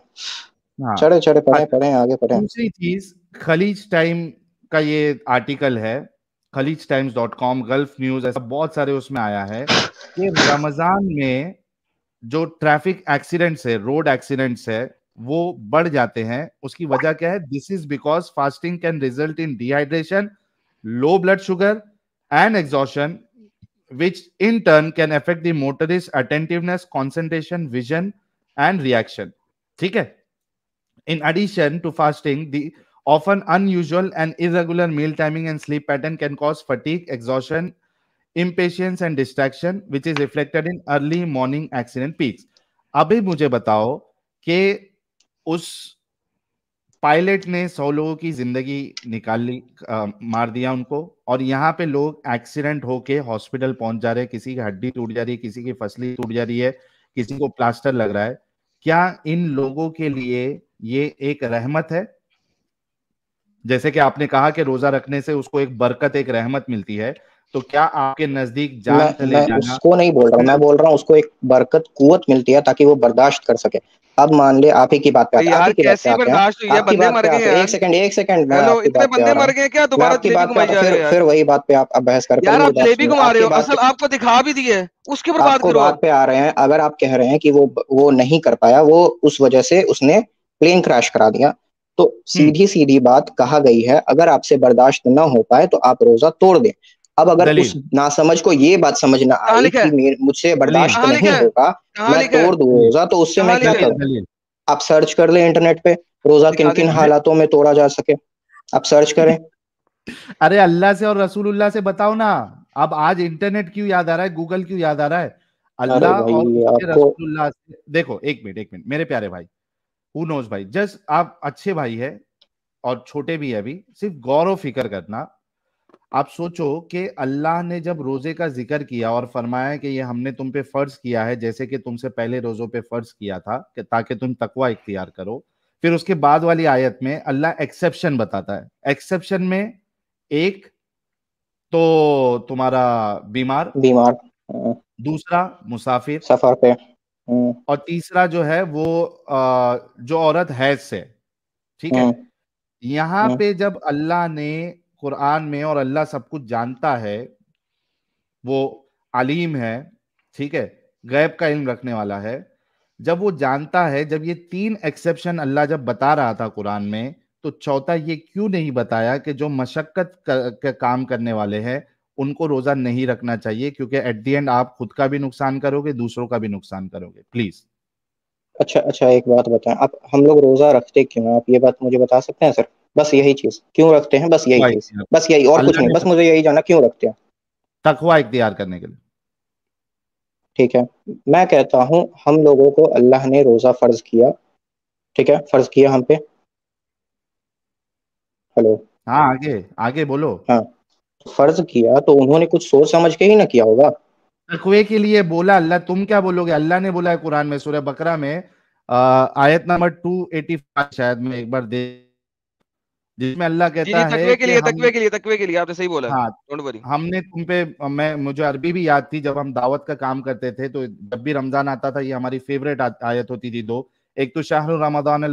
चढ़े चढ़े पढ़े अच्छा पढ़े आगे बढ़े दूसरी चीज़ खलीज टाइम का ये आर्टिकल है Khaleej Times dot com Gulf News ऐसा बहुत सारे उसमें आया है। कि रमज़ान में जो ट्रैफ़िक एक्सीडेंट्स है रोड एक्सीडेंट्स है वो बढ़ जाते हैं। उसकी वजह क्या है? This is because fasting can result in dehydration low blood sugar and exhaustion which in turn can affect the motorist attentiveness concentration vision and reaction ठीक है? In addition to fasting the often unusual and irregular meal timing and sleep pattern can cause fatigue exhaustion impatience and distraction which is reflected in early morning accident peaks अभी मुझे बताओ कि उस पायलट ने सौ लोगों की ज़िंदगी निकाल ली आ, मार दिया उनको और यहाँ पे लोग एक्सीडेंट होके हॉस्पिटल पहुँच जा रहे हैं किसी की हड्डी टूट जा रही है किसी की फसली टूट जा रही है किसी को प्लास्टर लग रहा है क्या इन लोगों के लिए ये एक रहमत है। जैसे कि आपने कहा कि रोजा रखने से उसको एक बरकत एक रहमत मिलती है तो क्या आपके नज़दीक जान मैं, चले मैं जाना उसको नहीं बोल रहा हूँ मैं बोल रहा हूँ उसको एक बरकत कुवत मिलती है ताकि वो बर्दाश्त कर सके। अब मान ले आप ही की बात पे आप ही की बात पे कैसी बंदे मर गए आते यार। एक सेकंड एक सेकंड मैं आपकी बात बंदे मर गए क्या? दोबारा आपकी बात पे घुमाई आता जा रहे फिर फिर वही बात पे आप बहस कर यार पहले आप जलेबी सुनिए घुमा रहे हो असल आपको दिखा भी दी है उसकी करो। बात पे आ रहे हैं अगर आप कह रहे हैं कि वो वो नहीं कर पाया वो उस वजह से उसने प्लेन क्रैश करा दिया। तो हम्म। सीधी सीधी बात कहा गई है अगर आपसे बर्दाश्त न हो पाए तो आप रोजा तोड़ दें। अब अगर उस नासमझ को ये बात समझ न कहाँ कि मुझसे बर्दाश्त नहीं होगा मैं तोड़ दू रोजा तो उससे मैं क्या करूँ? आप सर्च कर ले इंटरनेट पे रोजा किन किन हालातों में तोड़ा जा सके। आप सर्च करें। अरे अल्लाह से और रसूलुल्लाह से बताओ ना। अब आज इंटरनेट क्यों याद आ रहा है? गूगल क्यों याद आ रहा है? अल्लाह और रसूलुल्लाह से देखो एक मिनट एक मिनट मेरे प्यारे भाई। हु नोज़ भाई? जस्ट आप अच्छे भाई है और छोटे भी है अभी सिर्फ़ गौर व फ़िक्र करना। आप सोचो कि अल्लाह ने जब रोज़े का ज़िक्र किया और फरमाया कि ये हमने तुम पे फ़र्ज़ किया है जैसे कि तुमसे पहले रोजों पे फ़र्ज़ किया था कि ताकि तुम तकवा इख्तियार करो फिर उसके बाद वाली आयत में अल्लाह एक्सेप्शन बताता है। एक्सेप्शन में एक तो तुम्हारा बीमार बीमार। दूसरा मुसाफिर। सफ़र पे। और तीसरा जो है वो अ, जो औरत हैज़ से ठीक है? हम्म, यहाँ हम्म, पे जब अल्लाह ने कुरान में और अल्लाह सब कुछ जानता है वो अलीम है ठीक है? गैब का इल्म रखने वाला है। जब वो जानता है जब ये तीन एक्सेप्शन अल्लाह जब बता रहा था कुरान में तो चौथा ये क्यों नहीं बताया कि जो मशक्कत का, का काम करने वाले हैं उनको रोजा नहीं रखना चाहिए क्योंकि एट द एंड आप खुद का भी नुकसान करोगे दूसरों का भी नुकसान करोगे। प्लीज़ अच्छा अच्छा एक बात बताएँ। आप हम लोग रोजा रखते क्यों हैं? आप ये बात मुझे बता सकते हैं सर? बस यही चीज़। क्यों रखते हैं? बस यही चीज़। बस यही और कुछ नहीं। बस मुझे यही जानना क्यों रखते हैं? तकवा इख्तियार करने के लिए। ठीक है। मैं कहता हूँ हम लोगों को अल्लाह ने रोजा फ़र्ज़ किया। ठीक है? फ़र्ज़ किया हम पे। हेलो। हाँ आगे आगे बोलो। हाँ। फ़र्ज़ किया तो उन्होंने कुछ सोच समझ के ही ना किया होगा। तकवे के लिए बोला अल्लाह तुम क्या बोलोगे? अल्लाह ने बोला है कुरान में सूरह बकरा में आ, आयत नंबर 285 शायद मैं एक बार दे जिसमें अल्लाह जी जी कहता तकवे है के लिए तकवे के लिए तकवे के लिए आपने सही बोला। हाँ डोंट वरी हमने तुम पे मैं मुझे अरबी भी याद थी जब हम दावत का काम करते थे तो जब भी रमज़ान आता था ये हमारी फेवरेट आयत होती थी दो। एक तो शाहरुल रमदान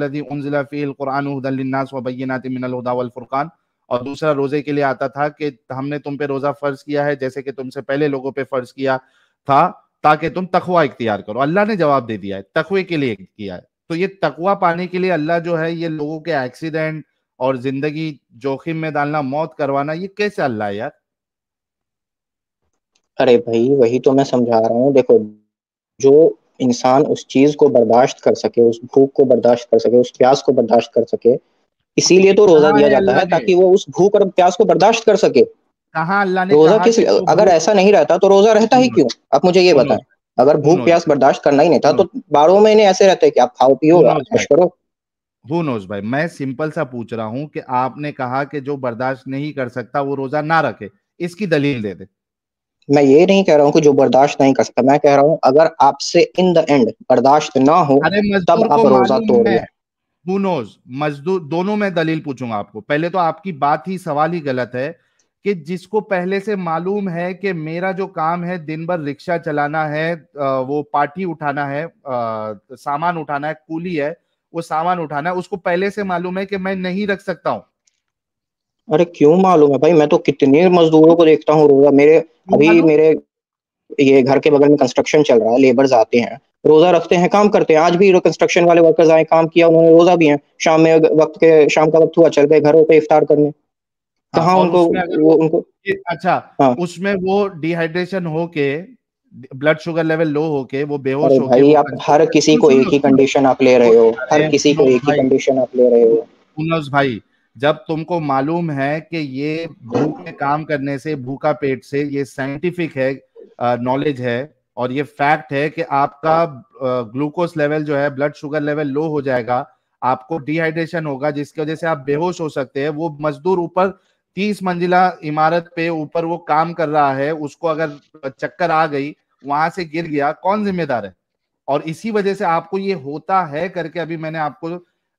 और दूसरा रोज़े के लिए आता था कि हमने तुम पे रोजा फ़र्ज़ किया है, जैसे कि तुमसे पहले लोगों पे फ़र्ज़ किया था, ताकि तुम तकवा इख्तियार करो। अल्लाह ने जवाब दे दिया है, तकवे के लिए किया है। तो ये तकवा पाने के लिए अल्लाह जो है, ये लोगों के एक्सीडेंट और ज़िंदगी जोखिम में डालना, मौत करवाना, ये कैसे अल्लाह यार? अरे भाई, वही तो मैं समझा रहा हूँ। देखो, जो इंसान उस चीज़ को बर्दाश्त कर सके, उस भूख को बर्दाश्त कर सके, उस प्यास को बर्दाश्त कर सके इसीलिए तो रोजा दिया जाता है ताकि वो उस भूख और प्यास को बर्दाश्त कर सके। कहाँ अल्लाह ने रोजा किस अगर ऐसा नहीं रहता तो रोजा रहता ही क्यों? आप मुझे ये सुनो बताएँ अगर भूख प्यास बर्दाश्त करना ही नहीं था तो बारह महीने ऐसे रहते कि आप खाओ पियो ऐश करो। हु नोज़ भाई मैं सिंपल सा पूछ रहा हूँ कि आपने कहा कि जो बर्दाश्त नहीं कर सकता वो रोजा ना रखे इसकी दलील दे दे। मैं ये नहीं कह रहा हूँ कि जो बर्दाश्त नहीं कर सकता मैं कह रहा हूँ अगर आपसे इन द एंड बर्दाश्त ना हो तब आप रोजा तोड़ लें। हु नोज़ मजदूर दोनों में दलील पूछूँगा आपको। पहले तो आपकी बात ही सवाल ही गलत है कि जिसको पहले से मालूम है कि मेरा जो काम है दिन भर रिक्शा चलाना है वो पार्टी उठाना है सामान उठाना है कूली है वो सामान उठाना है उसको पहले से मालूम है कि मैं नहीं रख सकता हूँ। अरे क्यों मालूम है भाई? मैं तो कितने मजदूरों को देखता हूँ रोजा। मेरे अभी मेरे ये घर के बगल में कंस्ट्रक्शन चल रहा है लेबर्स आते हैं। रोजा रखते हैं काम करते हैं। आज भी कंस्ट्रक्शन वाले वर्कर्स आए काम किया उन्होंने रोजा भी है। शाम में वक्त के शाम का वक्त हुआ चल गए घरों पे इफ्तार करने। हाँ कहाँ उनको वो उनको अच्छा हाँ। उसमें वो डिहाइड्रेशन होके ब्लड शुगर लेवल लो होके वो बेहोश होके भाई आप हर किसी को एक ही कंडीशन आप ले रहे हो। हर किसी को एक ही कंडीशन आप ले रहे हो। भाई जब तुमको मालूम है कि ये भूख में काम करने से भूखा पेट से ये साइंटिफिक है नॉलेज है और ये फैक्ट है कि आपका ग्लूकोज लेवल जो है ब्लड शुगर लेवल लो हो जाएगा, आपको डिहाइड्रेशन होगा, जिसकी वजह से आप बेहोश हो सकते हैं। वो मजदूर ऊपर तीस मंजिला इमारत पे ऊपर वो काम कर रहा है, उसको अगर चक्कर आ गई, वहाँ से गिर गया, कौन जिम्मेदार है? और इसी वजह से आपको ये होता है करके अभी मैंने आपको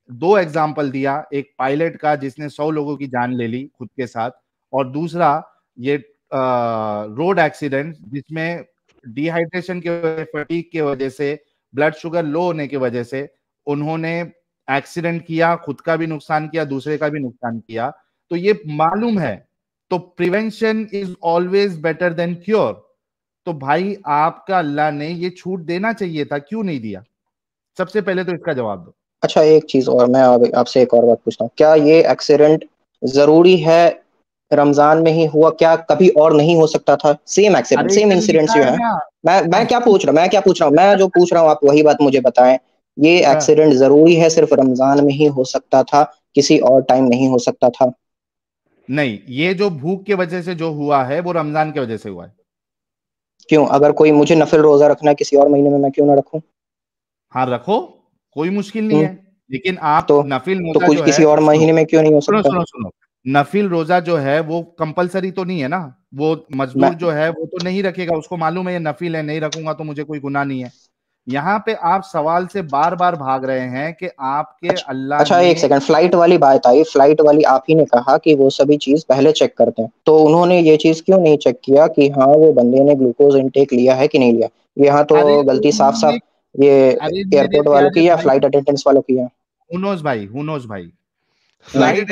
दो एग्ज़ाम्पल दिया, एक पायलट का जिसने सौ लोगों की जान ले ली खुद के साथ, और दूसरा ये रोड एक्सीडेंट जिसमें डिहाइड्रेशन की वजह फटीक की वजह से ब्लड शुगर लो होने की वजह से उन्होंने एक्सीडेंट किया, खुद का भी नुकसान किया, दूसरे का भी नुकसान किया। तो ये मालूम है तो prevention is always better than cure तो भाई आपका अल्लाह ने ये छूट देना चाहिए था, क्यों नहीं दिया? सबसे पहले तो इसका जवाब दो। अच्छा एक चीज़ और मैं आपसे एक और बात पूछता हूँ। क्या ये एक्सीडेंट ज़रूरी है रमज़ान में ही हुआ क्या कभी और नहीं हो सकता था? सेम एक्सीडेंट सेम लिखा जो है। है मैं मैं क्या पूछ रहा हूँ मैं क्या पूछ रहा हूँ? मैं जो पूछ रहा हूँ आप वही बात मुझे बताएँ। ये हाँ। एक्सीडेंट ज़रूरी है सिर्फ़ रमज़ान में ही हो सकता था किसी और टाइम नहीं हो सकता था। नहीं ये जो भूख की वजह से जो हुआ है वो रमज़ान की वजह से हुआ है। क्यों? अगर कोई मुझे नफिल रोजा रखना है किसी और महीने में मैं क्यों ना रखूँ? हाँ रखो कोई मुश्किल नहीं हम्म, है। लेकिन आप तो नफिल तो कुछ किसी और महीने में क्यों नहीं हो सुनो सकता? सुनो सुनो। नफिल रोजा जो है वो कंपलसरी तो नहीं है ना? वो मैं मजदूर जो है वो तो नहीं रखेगा। उसको मालूम है ये नफिल है नहीं रखूँगा तो मुझे कोई गुनाह नहीं है। यहाँ पे आप सवाल से बार बार भाग रहे हैं कि आपके अच्छा अल्लाह अच्छा एक सेकंड फ़्लाइट वाली बात आई। फ़्लाइट वाली आप ही ने कहा कि वो सभी चीज़ पहले चेक करते हैं। तो उन्होंने ये चीज़ क्यों नहीं चेक किया कि हाँ वो बंदे ने ग्लूकोज इनटेक लिया है कि नहीं लिया? यहाँ तो गलती साफ़ साफ़ ये एयरपोर्ट वालों की या फ़्लाइट अटेंडेंट्स वालों की है? हुनोज भाई हुनोज भाई। फ़्लाइट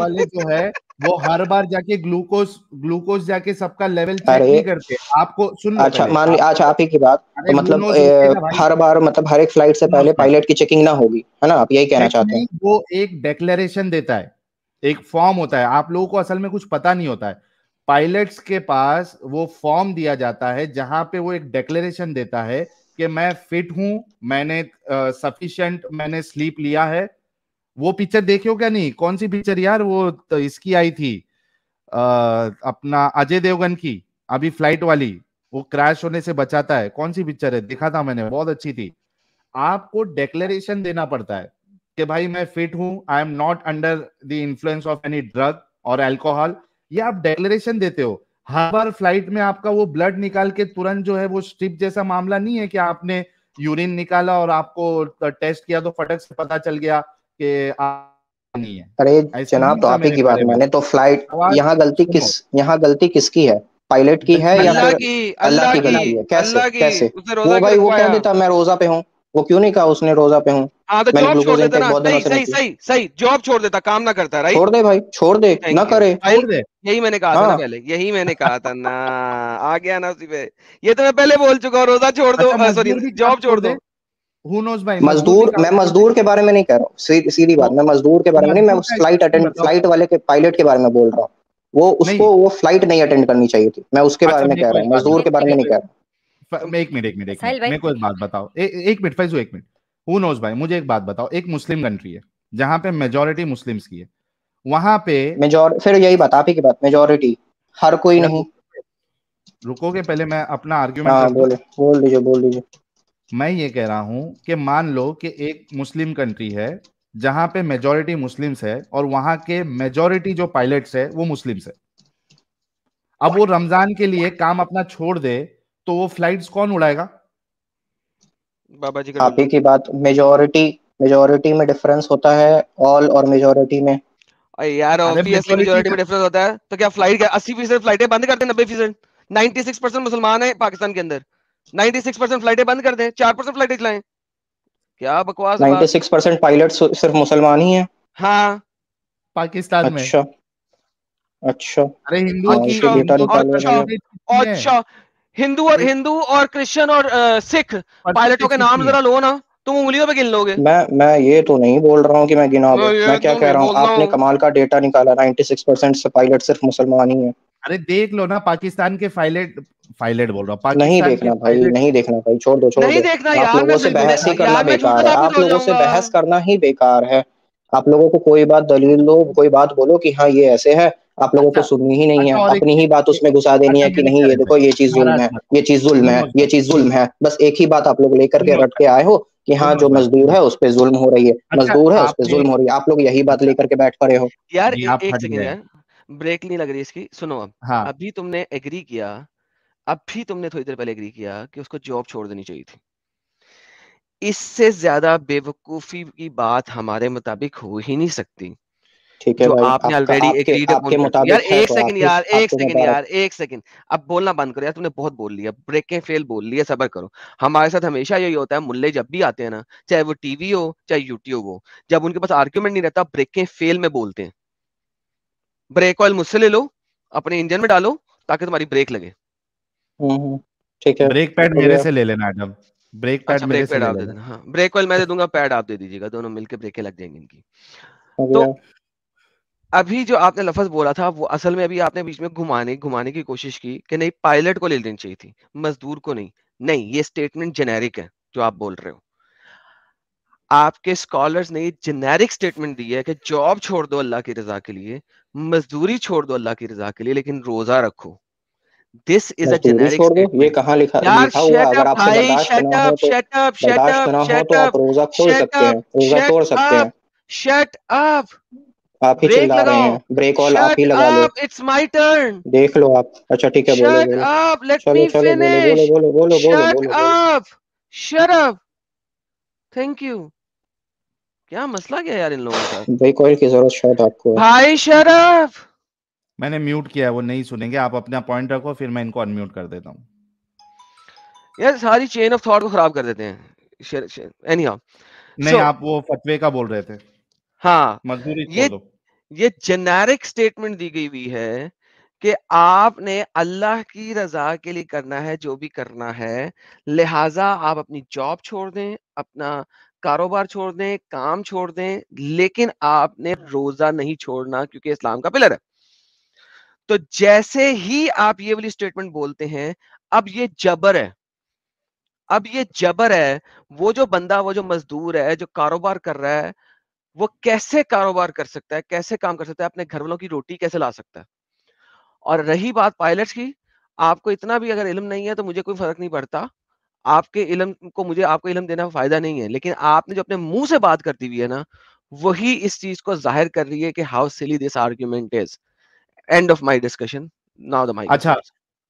वालों जो है वो हर बार जाके ग्लूकोज ग्लूकोज जाके सबका लेवल चेक नहीं करते आपको सुन अच्छा मान अच्छा आप ही की बात। तो मतलब ए, हर बार मतलब हर एक फ़्लाइट से पहले पायलट की चेकिंग ना होगी है ना? आप यही कहना चाहते हैं। वो एक डेक्लेरेशन देता है एक फॉर्म होता है। आप लोगों को असल में कुछ पता नहीं होता है। पायलट्स के पास वो फॉर्म दिया जाता है जहाँ पे वो एक डेक्लेरेशन देता है कि मैं फिट हूँ मैंने सफिशिएंट मैंने स्लीप लिया है वो पिक्चर देखे हो क्या नहीं? कौन सी पिक्चर यार वो तो इसकी आई थी? अ, अपना अजय देवगन की अभी फ़्लाइट वाली। वो क्रैश होने से बचाता है। कौन सी पिक्चर है? देखा था मैंने बहुत अच्छी थी। आपको डेक्लेरेशन देना पड़ता है कि भाई मैं फिट हूँ I am not under the influence of any drug और एल्कोहल ये आप डेक्लेरेशन देते हो। हर बार फ़्लाइट में आपका वो ब्लड निकाल के तुरंत जो है वो स्ट्रिप जैसा मामला नहीं है कि आपने यूरिन निकाला और आपको टेस्ट किया तो फटक से पता चल गया। कि नहीं है। अरे जनाब तो आप ही की बात मैंने तो फ़्लाइट यहाँ गलती किस यहाँ गलती किसकी है? पायलट की है या अल्लाह फिर की अल्लाह की गलती है? कैसे कैसे? वो भाई वो कह देता मैं रोजा पे हूँ। वो क्यों नहीं कहा उसने रोजा पे हूँ? हाँ तो जॉब छोड़ देता ना। सही सही सही सही जॉब छोड़ देता काम ना करता राइट छोड़ दे भाई छोड़ दे ना करे। छोड़ दे। यही मैंने कहा था ना हाँ। पहले यही मैंने कहा था ना। आ गया ना उसी पे। ये तो मैं पहले बोल चुका हूँ रोजा छोड़ दो। अच्छा सॉरी काम जॉब छोड़ दो। हु मजदूर मैं मजदूर के बारे में नहीं कह रहा हूँ। सीधी सीधी बात मैं मजदूर के बारे में नहीं मैं फ़्लाइट अटेंड फ़्लाइट वाले के पायलट के बारे में बोल रहा हूँ। वो उसको वो फ़्लाइट नहीं अटेंड करनी चाहिए थी। मैं उसके बारे अच्छा में कह रहा हूँ। मजदूर के बारे में नहीं कह रहा एक मिनट एक मिनट एक मिनट। मेरे को एक बात बताओ। एक मिनट फैजू एक मिनट। हु नोज़ भाई? मुझे एक बात बताओ। एक मुस्लिम कंट्री है जहाँ पे मेजोरिटी मुस्लिम्स की है। वहाँ पे मेजोर फिर यही बात आप ही की बात। मेजोरिटी हर कोई नहीं। रुकोगे? पहले मैं अपना आर्ग्यूमेंट बोले। बोल दीजिए बोल दीजिए। मैं ये कह रहा हूँ कि मान लो कि एक मुस्लिम कंट्री है जहाँ पे मेजोरिटी मुस्लिम्स है और वहाँ के मेजोरिटी जो पायलट्स है वो मुस्लिम्स है। अब वो रमज़ान के लिए काम अपना छोड़ दे तो वो फ्लाइट्स कौन उड़ाएगा? बाबा जी का आप ही की बात मेजोरिटी मेजोरिटी में डिफरेंस होता है ऑल और मेजोरिटी में। यार ऑब्वियसली मेजोरिटी में डिफरेंस होता है। तो क्या फ़्लाइट क्या अस्सी फ़ीसद फ्लाइटें बंद करते हैं नब्बे फ़ीसद? नाइन्टी सिक्स परसेंट मुसलमान है पाकिस्तान के अंदर। नाइन्टी सिक्स परसेंट फ्लाइटें बंद कर दें चार परसेंट फ्लाइटें चलाएँ क्या बकवास बात। 96 परसेंट पायलट सिर्फ़ मुसलमान ही हैं। हाँ। पाकिस्तान में। अच्छा। अच्छा। अरे हिंदू की अच्छा अच्छा। हिंदू और हिंदू और क्रिश्चियन और सिख पायलटों के नाम जरा लो ना। तुम उंगलियों पे गिन लोगे। मैं मैं ये तो नहीं बोल रहा हूँ कि मैं गिना मैं क्या तो कह रहा हूँ आपने कमाल का डेटा निकाला। 96 परसेंट से पायलट सिर्फ़ मुसलमान ही है। अरे देख लो ना पाकिस्तान के पायलट पायलट बोल रहा हूँ। नहीं देखना भाई नहीं देखना भाई छोड़ दो छोड़ नहीं दो। देखना आप लोगों से बहस ही करना बेकार है। आप लोगों से बहस करना ही बेकार है। आप लोगों को कोई बात दलील दो कोई बात बोलो कि हाँ ये ऐसे है। आप लोगों को अच्छा सुननी ही नहीं अच्छा है अपनी ही बात उसमें घुसा देनी अच्छा है कि नहीं ये देखो ये चीज़ जुल्म है ये चीज़ जुल्म है ये चीज़ जुल्म है। बस एक ही बात आप लोग लेकर के रट के आए हो कि हाँ जो मजदूर है उस पे जुल्म हो रही है। अच्छा मजदूर है उस पर जुल्म हो रही है। आप लोग यही बात अच्छा। लेकर के बैठ पड़े हो। एक सेकंड यार ब्रेक नहीं लग रही इसकी। सुनो अब। हाँ। अभी तुमने एग्री किया अभी तुमने थोड़ी देर पहले एग्री किया कि उसको जॉब छोड़ देनी चाहिए थी। इससे ज़्यादा बेवकूफ़ी की बात हमारे मुताबिक हो ही नहीं सकती। ठीक है जो आपने ऑलरेडी एग्रीड यार एक तो सेकंड आपके यार एक सेकंड यार एक सेकंड अब बोलना बंद करो यार तूने बहुत बोल लिया। ब्रेकें फेल बोल लिया सबर करो। हमारे साथ हमेशा यही होता है मुल्ले जब भी आते हैं ना चाहे वो टीवी हो चाहे यूट्यूब हो जब उनके पास आर्ग्यूमेंट नहीं रहता ब्रेकें फेल में बोलते हैं। ब्रेक ऑयल मुझसे ले लो अपने इंजन में डालो ताकि तुम्हारी ब्रेक लगे। हम्म हम्म, ठीक है ब्रेक पैड मेरे से ले लेना एडम ब्रेक पैड अच्छा मेरे ब्रेक से पैड ले दे लेना। देना हाँ ब्रेक ऑयल मैं दे दूँगा पैड आप दे दीजिएगा दोनों मिलके ब्रेकें लग जाएँगी इनकी। तो अभी जो आपने लफज बोला था वो असल में अभी आपने बीच में घुमाने घुमाने की कोशिश की कि नहीं पायलट को ले लेनी चाहिए थी मजदूर को नहीं। नहीं ये स्टेटमेंट जेनेरिक है जो आप बोल रहे हो। आपके स्कॉलर्स ने जेनेरिक स्टेटमेंट दी है कि जॉब छोड़ दो अल्लाह की रजा के लिए मजदूरी छोड़ दो अल्लाह की रजा के लिए लेकिन रोजा रखो। दिस इज़ अ जेनेरिक छोड़ दो। ये कहाँ लिखा लिखा हुआ अगर बर्दाश्त ना हो तो शट अप शट बर्दाश्त अप ना हो शट तो आप रोजा खोल सकते हैं। रोजा तोड़ सकते हैं। शट अप आप ही चिल्ला रहे हैं। ब्रेक ऑल आप ही लगा लो। इट्स माय टर्न देख लो आप। अच्छा ठीक है बोलो शट बोलो। अप लेट मी फिनिश बोलो बोलो बोलो up shut up thank you क्या मसला क्या यार इन लोगों के? ब्रेक ऑयल की ज़रूरत शायद आपको भाई अप मैंने म्यूट किया है वो नहीं सुनेंगे। आप अपना पॉइंट रखो फिर मैं इनको अनम्यूट कर देता हूँ। यार सारी चेन ऑफ़ थॉट को खराब कर देते हैं। एनीहाउ नहीं सो आप वो फतवे का बोल रहे थे। हाँ मजदूरी ये ये जेनेरिक स्टेटमेंट दी गई हुई है कि आपने अल्लाह की रजा के लिए करना है जो भी करना है लिहाजा आप अपनी जॉब छोड़ दें अपना कारोबार छोड़ दें काम छोड़ दें लेकिन आपने रोजा नहीं छोड़ना क्योंकि इस्लाम का पिलर है। तो जैसे ही आप ये वाली स्टेटमेंट बोलते हैं, अब ये जबर है। अब ये जबर है, वो जो बंदा, वो जो मजदूर है, जो कारोबार कर रहा है, वो कैसे कारोबार कर सकता है, कैसे काम कर सकता है, अपने घर वालों की रोटी कैसे ला सकता है? और रही बात पायलट्स की, आपको इतना भी अगर इलम नहीं है तो मुझे कोई फ़र्क नहीं पड़ता। आपके इलम को मुझे, आपको इलम देना फ़ायदा नहीं है, लेकिन आपने जो अपने मुँह से बात करती हुई है ना, वही इस चीज़ को ज़ाहिर कर रही है कि how silly this argument is end of my discussion now the mic अच्छा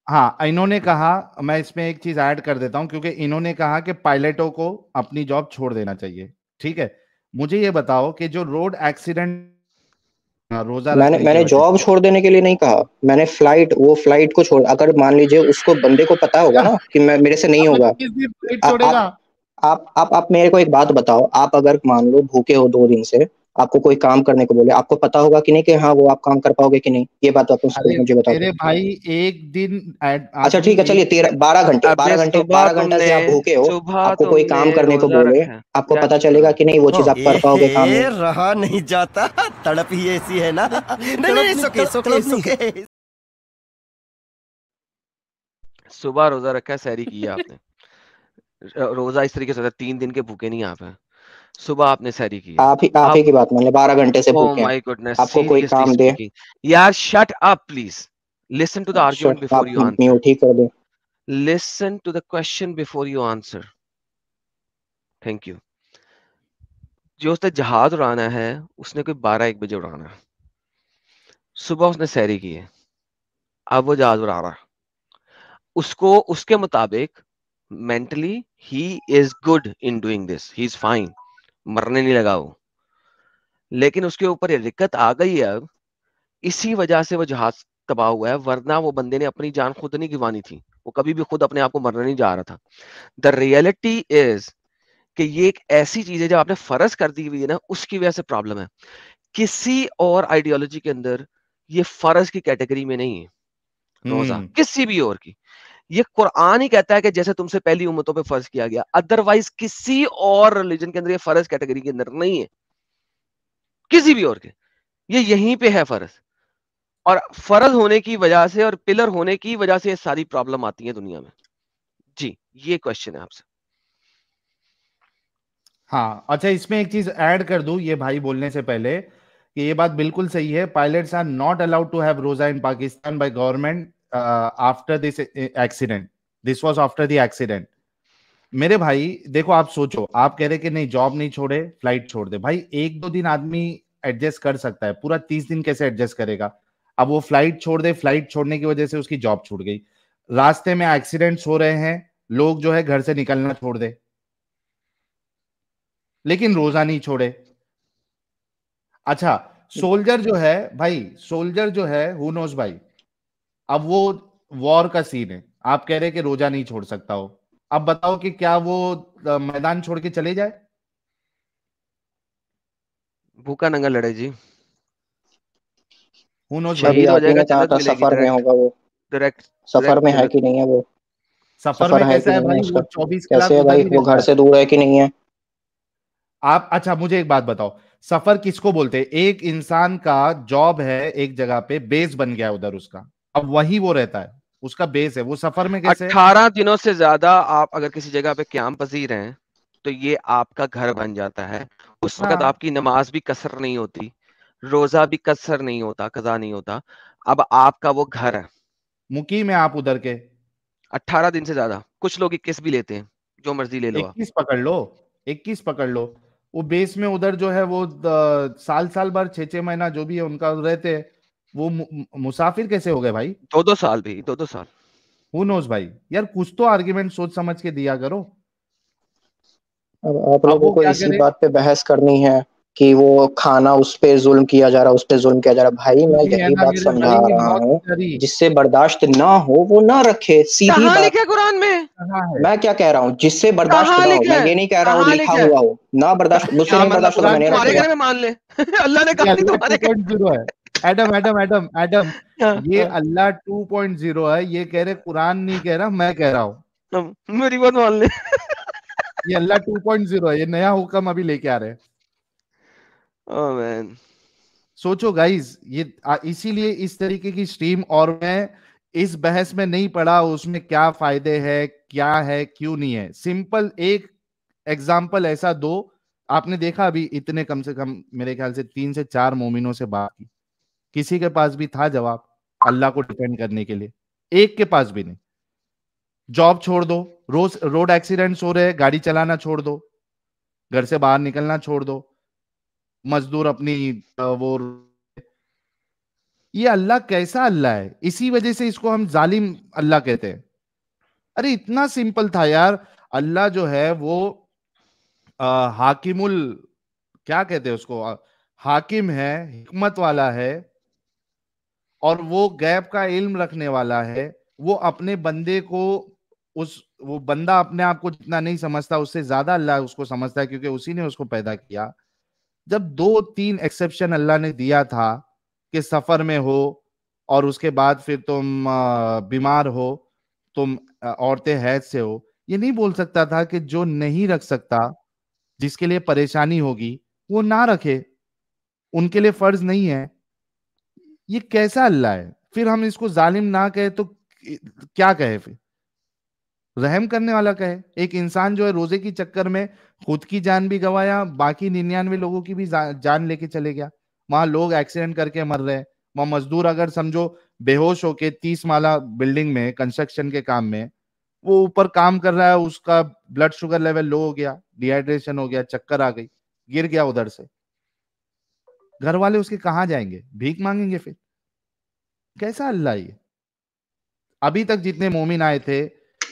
हाँ इन्होंने कहा मैं इसमें एक चीज़ ऐड कर देता हूँ क्योंकि इन्होंने कहा कि पायलटों को अपनी जॉब छोड़ देना चाहिए ठीक है? मुझे ये बताओ कि जो रोड एक्सीडेंट रोजा मैंने मैंने जॉब छोड़ देने के लिए नहीं कहा। मैंने फ़्लाइट वो फ़्लाइट को छोड़ अगर मान लीजिए उसको बंदे को पता होगा ना कि मैं मेरे से नहीं होगा। आप आप आप मेरे को एक बात बताओ। आप अगर मान लो भूखे हो दो दिन से आपको कोई काम करने को बोले आपको पता होगा कि नहीं कि हाँ वो आप काम कर पाओगे कि नहीं? ये बात आप उसको मुझे बताओ। मेरे भाई एक दिन अच्छा ठीक है चलिए तेरह बारह घंटे बारह घंटे बारह घंटे से आप भूखे हो आपको कोई काम करने को बोले आपको पता चलेगा कि नहीं वो चीज़ आप कर पाओगे काम। रहा नहीं जाता। तड़प ही ऐसी है ना। सुबह रोजा रखा है सैरी किया आपने। रोजा इस तरीके से तीन दिन के भूखे नहीं आप हैं। सुबह आपने सारी की आप ही आप ही की बात मान ले बारह घंटे से भूखे हैं। माय गुडनेस आपको कोई काम दे। यार shut up please listen to the argument before you answer mute ही कर दे। Listen to the question before you answer thank you जो उसने जहाज़ उड़ाना है उसने कोई बारह एक बजे उड़ाना है। सुबह उसने सैरी की है। अब वो जहाज़ उड़ा रहा। है उसको उसके मुताबिक mentally he is good in doing this he is fine मरने नहीं लगा वो। लेकिन उसके ऊपर ये दिक्कत आ गई है अब। इसी वजह से वो जहाज़ तबाह हुआ है वरना वो बंदे ने अपनी जान खुद नहीं गिवानी थी। वो कभी भी खुद अपने आप को मरने नहीं जा रहा था। द रियलिटी इज़ कि ये एक ऐसी चीज़ है जब आपने फ़र्ज़ कर दी हुई है ना उसकी वजह से प्रॉब्लम है। किसी और आइडियोलॉजी के अंदर ये फ़र्ज़ की कैटेगरी में नहीं है। रोजा। हम्म। किसी भी और की। ये कुरान ही कहता है कि जैसे तुमसे पहली उम्मतों पे फ़र्ज़ किया गया। अदरवाइज़ किसी और रिलीजन के अंदर ये फ़र्ज़ कैटेगरी के अंदर नहीं है। किसी भी और के। ये यहीं पे है फ़र्ज़। और फ़र्ज़ होने की वजह से और पिलर होने की वजह से ये सारी प्रॉब्लम आती है दुनिया में। जी, ये क्वेश्चन है आपसे। हाँ अच्छा इसमें एक चीज़ ऐड कर दूँ ये भाई बोलने से पहले कि ये बात बिल्कुल सही है। Pilots are not allowed to have रोजा in Pakistan by government after this accident this was after the accident मेरे भाई, देखो आप सोचो, आप कह रहे कि नहीं जॉब नहीं छोड़े फ़्लाइट छोड़ दे। भाई, एक दो दिन आदमी एडजस्ट कर सकता है। पूरा तीस दिन कैसे एडजस्ट करेगा? अब वो फ़्लाइट छोड़ दे फ़्लाइट छोड़ने की वजह से उसकी जॉब छूट गई। रास्ते में एक्सीडेंट्स हो रहे हैं, लोग जो है घर से निकलना छोड़ दे। लेकिन रोजा नहीं छोड़े। अच्छा सोल्जर जो है, भाई सोल्जर जो है हु नोज़ भाई? अब वो वॉर का सीन है। आप कह रहे कि रोजा नहीं छोड़ सकता हो अब बताओ कि क्या वो मैदान छोड़ के चले जाए? भूखा नंगा लड़े जी। हु नोज़ शहीद हो जाएगा सफ़र में होगा वो। डायरेक्ट सफ़र में है कि नहीं है वो? सफ़र सफ़र में कैसा है भाई? वो उसका चौबीस क्लास कैसे है भाई? वो घर से दूर है कि नहीं है? आप अच्छा मुझे एक बात बताओ। सफ़र किसको बोलते हैं? एक इंसान का जॉब है एक जगह पे बेस बन गया उधर उसका। अब वही वो रहता है। उसका बेस है। वो सफ़र में कैसे अठारह दिनों से ज़्यादा आप अगर किसी जगह पे क्याम पजीर हैं तो ये आपका घर बन जाता है। उस वक्त हाँ आपकी नमाज़ भी कसर नहीं होती रोजा भी कसर नहीं होता कजा नहीं होता। अब आपका वो घर है। मुकीम है आप उधर के। अट्ठारह दिन से ज़्यादा। कुछ लोग इक्कीस भी लेते हैं जो मर्ज़ी ले लो इक्कीस पकड़ लो इक्कीस पकड़ लो। वो बेस में उधर जो है वो साल साल भर छह छह महीना जो भी है उनका रहते हैं। वो मुसाफिर कैसे हो गए भाई? दो दो साल भी दो दो साल। हु नोज़ भाई? यार कुछ तो आर्ग्यूमेंट सोच समझ के दिया करो। अब आप लोगों को इसी करे? बात पे बहस करनी है कि वो खाना उस पे जुल्म किया जा रहा उस पे जुल्म किया जा रहा। भाई मैं यही बात समझा रहा हूँ जिससे बर्दाश्त ना हो वो ना रखे सीधी बात। लिखा है कुरान में? मैं क्या कह रहा हूँ जिससे बर्दाश्त ना हो लिखा मैं ये नहीं कह रहा हूँ लिखा हुआ हो। ना बर्दाश्त मुझसे नहीं मतलब बर्दाश्त होगा कुरान मैं नहीं तुम्हारे रखूँगा कहने में मान ले? अल्लाह ने कहा एडम एडम एडम एडम ये हाँ, अल्लाह टू पॉइंट ज़ीरो है ये कह रहे कुरान नहीं कह रहा मैं कह रहा हूँ। मेरी बात मान ले। ये अल्लाह टू पॉइंट ज़ीरो है ये नया हुक्म अभी लेके आ रहे हैं। ओह मैन सोचो गाइस ये इसीलिए इस तरीके की स्ट्रीम और मैं इस बहस में नहीं पड़ा उसमें क्या फ़ायदे है क्या है क्यों नहीं है। सिंपल एक एग्ज़ाम्पल ऐसा दो आपने देखा अभी इतने कम से कम मेरे ख्याल से तीन से चार मोमिनों से बात की। किसी के पास भी था जवाब अल्लाह को डिपेंड करने के लिए। एक के पास भी नहीं। जॉब छोड़ दो रोज रोड एक्सीडेंट्स हो रहे हैं गाड़ी चलाना छोड़ दो घर से बाहर निकलना छोड़ दो मजदूर अपनी वो ये अल्लाह कैसा अल्लाह है? इसी वजह से इसको हम जालिम अल्लाह कहते हैं। अरे इतना सिंपल था यार। अल्लाह जो है वो आ, हाकिमुल क्या कहते हैं उसको? हाकिम है हिकमत वाला है और वो गैप का इल्म रखने वाला है, वो अपने बंदे को उस, वो बंदा अपने आप को जितना नहीं समझता, उससे ज़्यादा अल्लाह उसको समझता है, क्योंकि उसी ने उसको पैदा किया। जब दो तीन एक्सेप्शन अल्लाह ने दिया था कि सफ़र में हो और उसके बाद फिर तुम बीमार हो, तुम औरतें हैज़ से हो, ये नहीं बोल सकता था कि जो नहीं रख सकता, जिसके लिए परेशानी होगी, वो ना रखे। उनके लिए फ़र्ज़ नहीं है। ये कैसा अल्लाह है? फिर हम इसको जालिम ना कहे तो क्या कहे फिर? रहम करने वाला कहे। एक इंसान जो है रोज़े की चक्कर में खुद की जान भी गवाया, बाकी निन्यानवे लोगों की भी जान लेके चले गया। वहाँ लोग एक्सीडेंट करके मर रहे हैं। वहाँ मजदूर अगर समझो बेहोश होके तीस माला बिल्डिंग में कंस्ट्रक्शन के काम में, वो ऊपर काम कर रहा है, उसका ब्लड शुगर लेवल लो हो गया डिहाइड्रेशन हो गया, चक्कर आ गई, गिर गया उधर से। घर वाले उसके कहा जाएँगे? भीख मांगेंगे फिर। कैसा अल्लाह ये? अभी तक जितने मोमिन आए थे,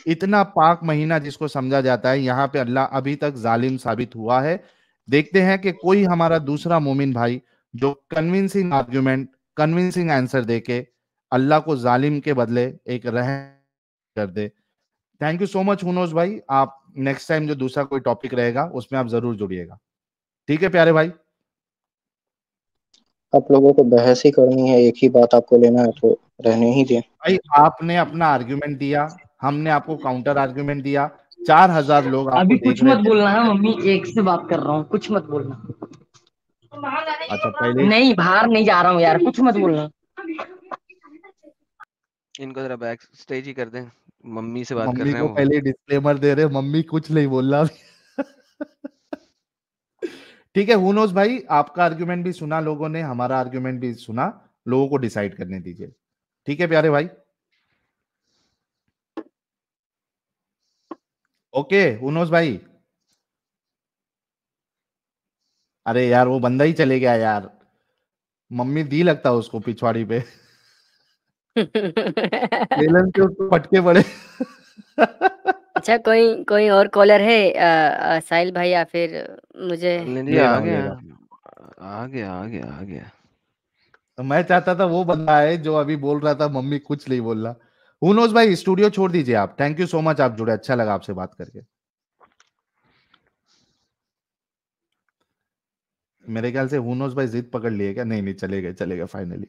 इतना पाक महीना जिसको समझा जाता है, यहाँ पे अल्लाह अभी तक जालिम साबित हुआ है। देखते हैं कि कोई हमारा दूसरा मोमिन भाई जो कन्विंसिंग आर्ग्यूमेंट कन्विंसिंग आंसर देके अल्लाह को जालिम के बदले एक रह कर दे। थैंक यू सो मच हुनोज भाई। आप नेक्स्ट टाइम जो दूसरा कोई टॉपिक रहेगा, उसमें आप ज़रूर जुड़िएगा। ठीक है, प्यारे भाई? आप लोगों को बहस ही करनी है एक ही बात आपको लेना है तो रहने ही दें। भाई आपने अपना आर्ग्यूमेंट दिया हमने आपको काउंटर आर्ग्यूमेंट दिया चार हज़ार लोग अभी कुछ मत बोलना है मम्मी एक से बात कर रहा हूँ कुछ मत बोलना। अच्छा पहले नहीं बाहर नहीं जा रहा हूँ यार कुछ मत बोलना। इनको जरा बैक स्टेज ही कर दें मम्मी से बात कर मम्मी रहे को हैं पहले डिस्क्लेमर दे रहे मम्मी कुछ नहीं बोल रहा। ठीक है हुनोस भाई? आपका आर्ग्यूमेंट भी सुना लोगों ने हमारा आर्ग्यूमेंट भी सुना लोगों को डिसाइड करने दीजिए। ठीक है प्यारे भाई? ओके हुनोस भाई? अरे यार वो बंदा ही चले गया यार। मम्मी दी लगता उसको पिछवाड़ी पे। के पटके पड़े। अच्छा कोई कोई और कॉलर है? साहिल भाई या फिर मुझे नहीं आ गया आ गया आ गया आ गया। तो मैं चाहता था वो बंदा है जो अभी बोल रहा था मम्मी कुछ नहीं बोल रहा। हुनोज भाई स्टूडियो छोड़ दीजिए आप। थैंक यू सो मच आप जुड़े अच्छा लगा आपसे बात करके। मेरे ख्याल से हुनोज भाई जिद पकड़ लिए क्या? नहीं नहीं चले गए चले गए फाइनली